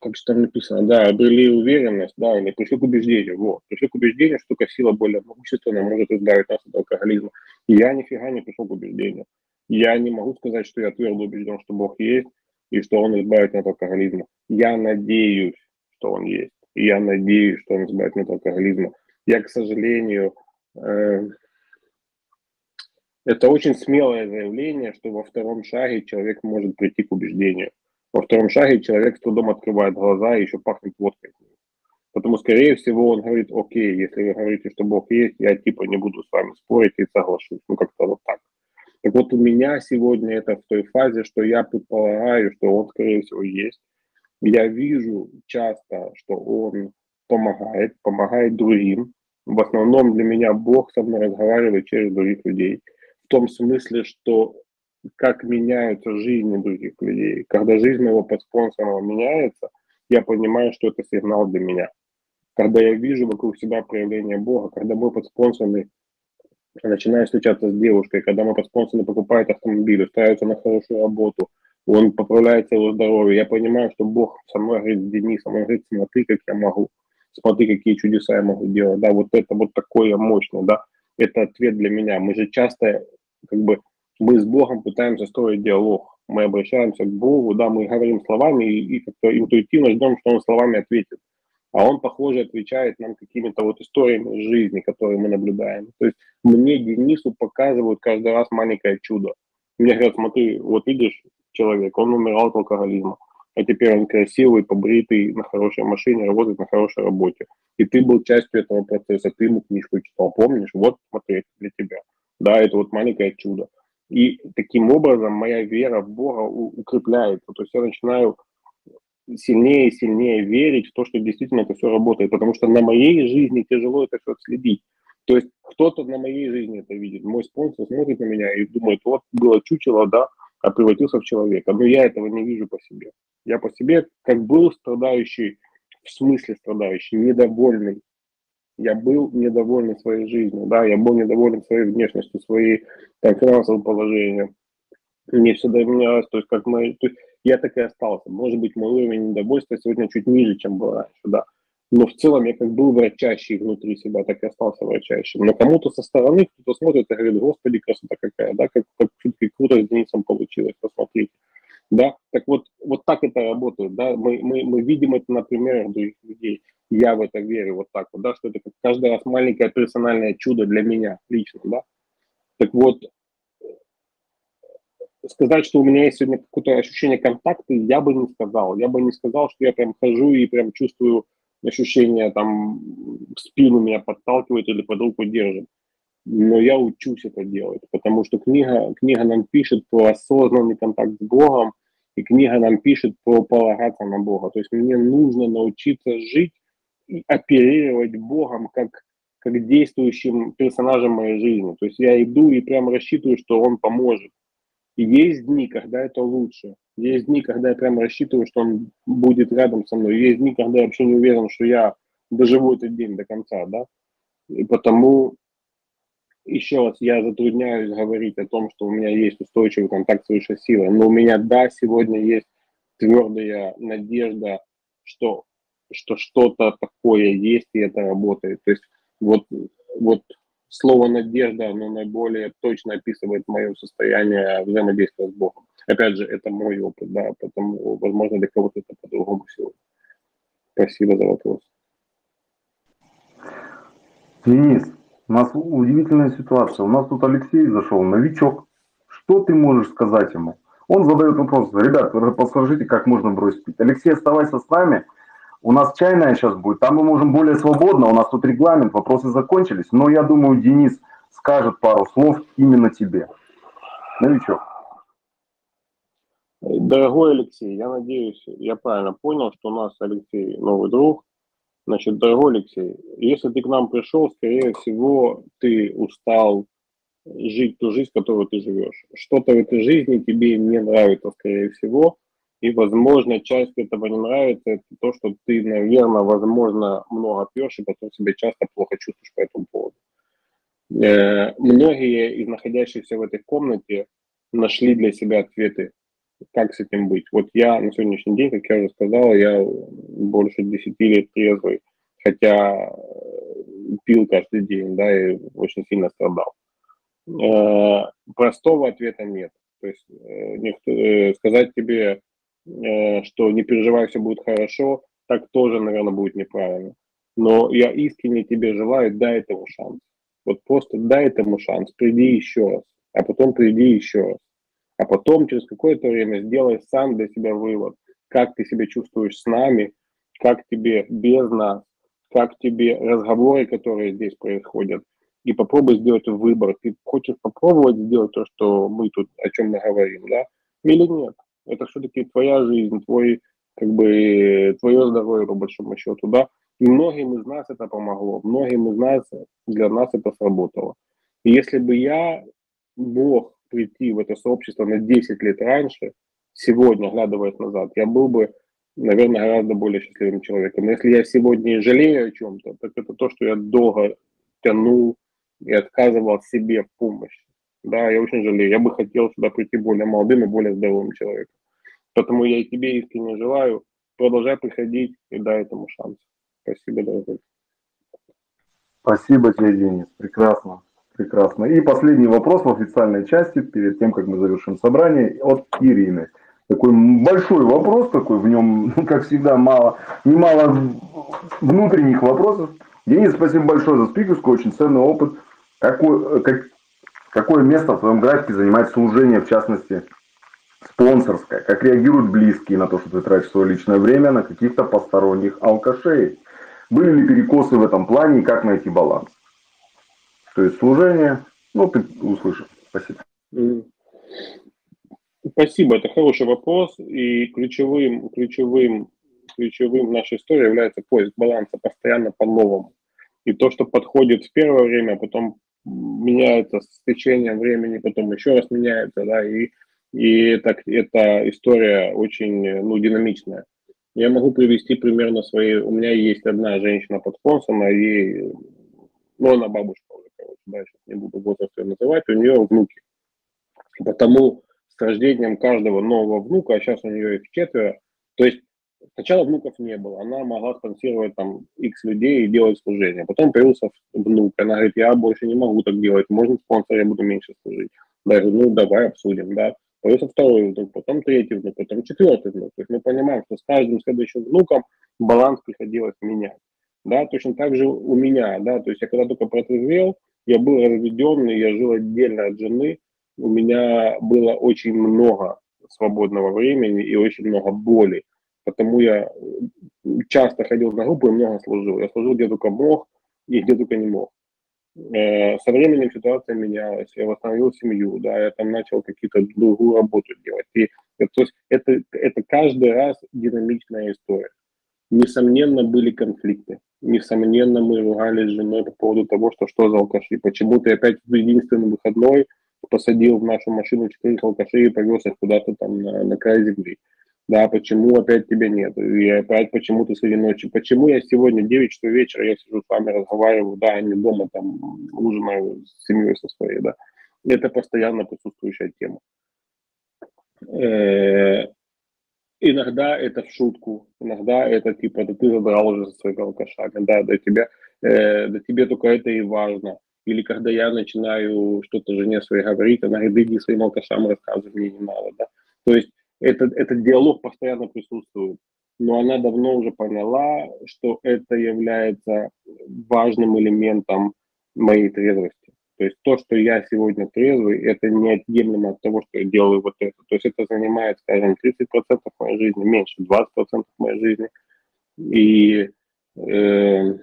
как же там написано, да, обрели уверенность, да, или пришли к убеждению, вот, пришли к убеждению, что только сила более могущественная может избавить нас от алкоголизма. И я нифига не пришел к убеждению. Я не могу сказать, что я твердо убежден, что Бог есть, и что Он избавит меня от алкоголизма. Я надеюсь, что Он есть. И я надеюсь, что Он избавит меня от алкоголизма. Я, к сожалению, э, это очень смелое заявление, что во втором шаге человек может прийти к убеждению. Во втором шаге человек с трудом открывает глаза и еще пахнет водкой. Потому, скорее всего, он говорит, окей, если вы говорите, что Бог есть, я типа не буду с вами спорить и соглашусь. Ну, как-то вот так. Так вот, у меня сегодня это в той фазе, что я предполагаю, что он, скорее всего, есть. Я вижу часто, что он помогает, помогает другим. В основном для меня Бог со мной разговаривает через других людей том смысле, что как меняются жизни других людей. Когда жизнь моего подспонсора меняется, я понимаю, что это сигнал для меня. Когда я вижу вокруг себя проявление Бога, когда мой подспонсорный начинает встречаться с девушкой, когда мой подспонсорный покупает автомобиль, устраивается на хорошую работу, он поправляет его здоровье, я понимаю, что Бог со мной говорит, Денис, со мной говорит, смотри, как я могу, смотри, какие чудеса я могу делать, да, вот это вот такое мощное, да, это ответ для меня. Мы же часто как бы мы с Богом пытаемся строить диалог. Мы обращаемся к Богу, да, мы говорим словами и, и как-то интуитивно ждем, что Он словами ответит. А Он, похоже, отвечает нам какими-то вот историями жизни, которые мы наблюдаем. То есть мне, Денису, показывают каждый раз маленькое чудо. Мне говорят, смотри, вот видишь, человек, он умирал от алкоголизма, а теперь он красивый, побритый, на хорошей машине, работает на хорошей работе. И ты был частью этого процесса, ты ему книжку читал, помнишь? Вот, смотри, для тебя. Да, это вот маленькое чудо. И таким образом моя вера в Бога укрепляется. То есть я начинаю сильнее и сильнее верить в то, что действительно это все работает. Потому что на моей жизни тяжело это все следить. То есть кто-то на моей жизни это видит. Мой спонсор смотрит на меня и думает, вот было чучело, да, а превратился в человека. Но я этого не вижу по себе. Я по себе как был страдающий, в смысле страдающий, недовольный, я был недоволен своей жизнью, да, я был недоволен своей внешностью, своей там, финансовым положением. Мне всегда менялось, то есть как мы, то есть я так и остался. Может быть, мой уровень недовольства сегодня чуть ниже, чем был раньше, да. Но в целом я как был врачащий внутри себя, так и остался врачащим. Но кому-то со стороны кто-то смотрит и говорит, господи, красота какая, да, как, как все-таки круто с Денисом получилось, посмотрите. Да, так вот, вот так это работает, да, мы, мы, мы видим это на примерах других людей я в это верю вот так вот, да, что это как каждый раз маленькое персональное чудо для меня лично, да. Так вот, сказать, что у меня есть сегодня какое-то ощущение контакта, я бы не сказал. Я бы не сказал, что я прям хожу и прям чувствую ощущение, там, спину меня подталкивает или под руку держит. Но я учусь это делать, потому что книга, книга нам пишет про осознанный контакт с Богом, и книга нам пишет про полагаться на Бога. То есть мне нужно научиться жить оперировать Богом как, как действующим персонажем моей жизни. То есть я иду и прям рассчитываю, что он поможет. И есть дни, когда это лучше. Есть дни, когда я прям рассчитываю, что он будет рядом со мной. Есть дни, когда я вообще не уверен, что я доживу этот день до конца, да. И потому еще раз, я затрудняюсь говорить о том, что у меня есть устойчивый контакт с высшей силой, но у меня, да, сегодня есть твердая надежда, что что что-то такое есть, и это работает. То есть вот, вот слово «надежда», оно наиболее точно описывает мое состояние взаимодействия с Богом. Опять же, это мой опыт, да, поэтому, возможно, для кого-то это по-другому сегодня. Спасибо за вопрос. Денис, у нас удивительная ситуация. У нас тут Алексей зашел, новичок. Что ты можешь сказать ему? Он задает вопрос, ребят, подскажите, как можно бросить пить. Алексей, оставайся с нами. У нас чайная сейчас будет, там мы можем более свободно, у нас тут регламент, вопросы закончились, но я думаю, Денис скажет пару слов именно тебе. Новичок. Дорогой Алексей, я надеюсь, я правильно понял, что у нас Алексей новый друг. Значит, дорогой Алексей, если ты к нам пришел, скорее всего, ты устал жить ту жизнь, которую ты живешь. Что-то в этой жизни тебе не нравится, скорее всего, и, возможно, часть этого не нравится, это то, что ты, наверное, возможно, много пьешь, и потом себя часто плохо чувствуешь по этому поводу. Э, многие из находящихся в этой комнате нашли для себя ответы как с этим быть. Вот я на сегодняшний день, как я уже сказал, я больше 10 лет трезвый, хотя э, пил каждый день, да, и очень сильно страдал. Э, простого ответа нет. То есть никто, сказать тебе, что не переживай, все будет хорошо, так тоже, наверное, будет неправильно. Но я искренне тебе желаю, дай этому шанс. Вот просто дай этому шанс, приди еще раз, а потом приди еще раз. А потом через какое-то время сделай сам для себя вывод, как ты себя чувствуешь с нами, как тебе без нас, как тебе разговоры, которые здесь происходят, и попробуй сделать выбор. Ты хочешь попробовать сделать то, что мы тут, о чем мы говорим, да, или нет? Это все-таки твоя жизнь, твой, как бы, твое здоровье, по большому счету, да. И многим из нас это помогло, многим из нас, для нас это сработало. И если бы я мог прийти в это сообщество на 10 лет раньше, сегодня, оглядываясь назад, я был бы, наверное, гораздо более счастливым человеком. Но если я сегодня жалею о чем-то, так это то, что я долго тянул и отказывал себе в помощи. Да, я очень жалею. Я бы хотел сюда прийти более молодым и более здоровым человеком. Поэтому я и тебе искренне желаю, продолжай приходить и дай этому шанс. Спасибо, дорогой. Спасибо тебе, Денис. Прекрасно. Прекрасно. И последний вопрос в официальной части, перед тем, как мы завершим собрание, от Ирины. Такой большой вопрос такой, в нем, как всегда, мало, немало внутренних вопросов. Денис, спасибо большое за спикерскую, очень ценный опыт. Какой, как, какое место в твоем графике занимает служение, в частности, спонсорское? Как реагируют близкие на то, что ты тратишь свое личное время на каких-то посторонних алкашей? Были ли перекосы в этом плане и как найти баланс? То есть служение, ну, ты услышишь. Спасибо. Спасибо, это хороший вопрос. И ключевым, ключевым, ключевым нашей истории является поиск баланса постоянно по-новому. И то, что подходит в первое время, а потом меняется с течением времени, потом еще раз меняется, да, и, и это, эта история очень ну, динамичная. Я могу привести пример на своей... У меня есть одна женщина под спонсором, ей... Ну, она бабушка короче, да, не буду возраст ее называть, у нее внуки. Потому с рождением каждого нового внука, а сейчас у нее их четверо, то есть сначала внуков не было, она могла спонсировать там X людей и делать служение. Потом появился внук, она говорит, я больше не могу так делать, можно спонсор, я буду меньше служить. Даже, ну, давай обсудим, да появился второй внук, потом третий внук, потом четвертый внук. То есть мы понимаем, что с каждым следующим внуком баланс приходилось менять. Да, точно так же у меня, да, то есть я когда только протрезвел, я был разведенный, я жил отдельно от жены, у меня было очень много свободного времени и очень много боли, потому я часто ходил на группу и много служил. Я служил где только мог и где только не мог. Э, со временем ситуация менялась, я восстановил семью, да, я там начал какие-то другую работу делать. И, то есть это, это каждый раз динамичная история. Несомненно, были конфликты. Несомненно, мы ругались с женой по поводу того, что что за алкаши. Почему ты опять в единственный выходной посадил в нашу машину четыре алкашей и повез их куда-то там на, на край земли да, почему опять тебя нет, и опять почему ты среди ночи, почему я сегодня 9 часов вечера, я сижу с вами, разговариваю, да, не дома там ужинаю с семьей со своей, да, это постоянно присутствующая тема. Э, иногда это в шутку, иногда это типа, да ты задрал уже со своими алкашами, да, да тебе, э, да тебе только это и важно. Или когда я начинаю что-то жене своей говорить, она говорит, иди своим алкашам рассказывай, мне не надо, да. То есть этот, этот диалог постоянно присутствует. Но она давно уже поняла, что это является важным элементом моей трезвости. То есть то, что я сегодня трезвый, это неотъемлемо от того, что я делаю вот это. То есть это занимает, скажем, 30% моей жизни, меньше, 20% моей жизни. И, э,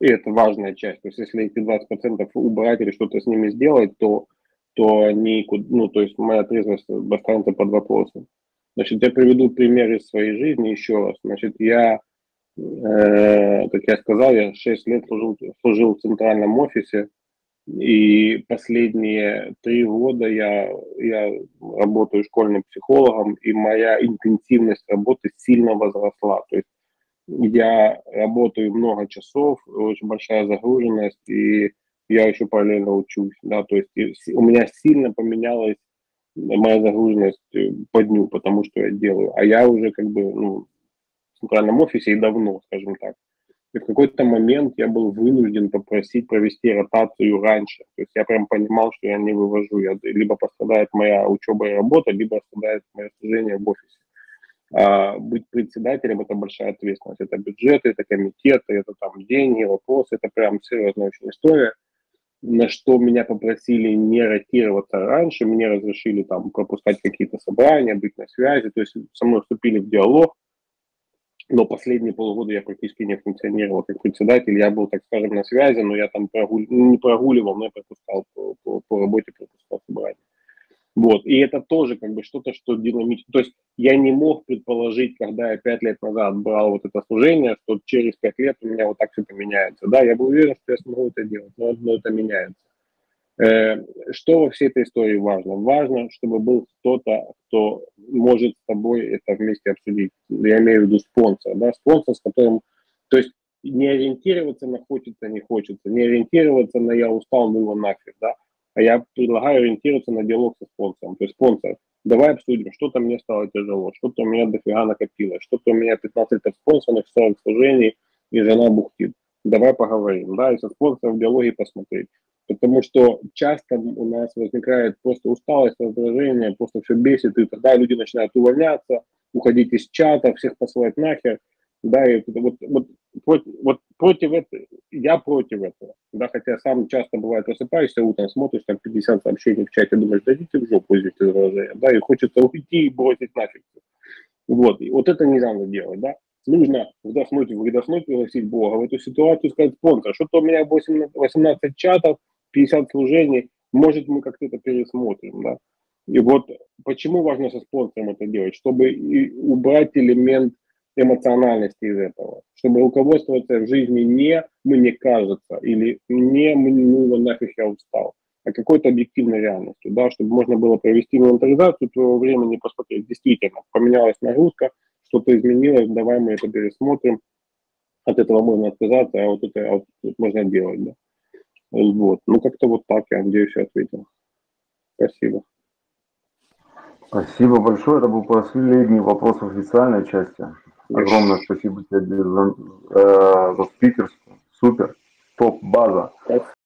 и это важная часть. То есть если эти 20% убрать или что-то с ними сделать, то то они, ну, то есть моя трезвость останется под вопросом. Значит, я приведу пример из своей жизни еще раз. Значит, я, как я сказал, я 6 лет служил, служил в центральном офисе, и последние три года я, я работаю школьным психологом, и моя интенсивность работы сильно возросла. То есть я работаю много часов, очень большая загруженность, и я еще параллельно учусь, да, то есть у меня сильно поменялось моя загруженность э, по дню, потому что я делаю. А я уже как бы ну, в центральном офисе и давно, скажем так. И в какой-то момент я был вынужден попросить провести ротацию раньше. То есть я прям понимал, что я не вывожу. Я, либо пострадает моя учеба и работа, либо страдает мое служение в офисе. А быть председателем – это большая ответственность. Это бюджеты, это комитеты, это там деньги, вопросы. Это прям серьезная очень история на что меня попросили не ротироваться раньше, мне разрешили там пропускать какие-то собрания, быть на связи, то есть со мной вступили в диалог, но последние полгода я практически не функционировал как председатель, я был, так скажем, на связи, но я там прогули... не прогуливал, но я пропускал по, по, по работе, пропускал собрания. Вот, и это тоже как бы что-то, что динамично. То есть я не мог предположить, когда я пять лет назад брал вот это служение, что через пять лет у меня вот так все поменяется. Да, я был уверен, что я смогу это делать, но, но это меняется. Э, что во всей этой истории важно? Важно, чтобы был кто-то, кто может с тобой это вместе обсудить. Я имею в виду спонсор, да, спонсор, с которым, то есть не ориентироваться на хочется, не хочется, не ориентироваться на я устал, ну его нафиг, да, а я предлагаю ориентироваться на диалог со спонсором. То есть спонсор, давай обсудим, что-то мне стало тяжело, что-то у меня дофига накопилось, что-то у меня 15 спонсорных, 40 служений, и жена бухтит. Давай поговорим, да, и со спонсором в диалоге посмотреть. Потому что часто у нас возникает просто усталость, раздражение, просто все бесит, и тогда люди начинают увольняться, уходить из чата, всех посылать нахер. Да, и вот, вот, вот, вот против этого, я против этого, да, хотя сам часто бывает просыпаешься утром, смотришь, там 50 сообщений в чате, думаешь, дадите в жопу, извините выражение, да, и хочется уйти и бросить нафиг. Вот, и вот это не надо делать, да. Нужно вдохнуть, выдохнуть, пригласить Бога в эту ситуацию, сказать, спонсор, что-то у меня 18, 18 чатов, 50 служений, может, мы как-то это пересмотрим, да. И вот почему важно со спонсором это делать, чтобы убрать элемент эмоциональности из этого, чтобы руководствоваться в жизни не «мне кажется» или «не ну нафиг я устал», а какой-то объективной реальностью, да, чтобы можно было провести инвентаризацию твоего времени, посмотреть, действительно, поменялась нагрузка, что-то изменилось, давай мы это пересмотрим, от этого можно отказаться, а вот это, а вот это можно делать, да. Вот. Ну, как-то вот так, я надеюсь, я ответил. Спасибо. Спасибо большое. Это был последний вопрос официальной части. Огромное спасибо тебе за, э, за спикерство. Супер. Топ база.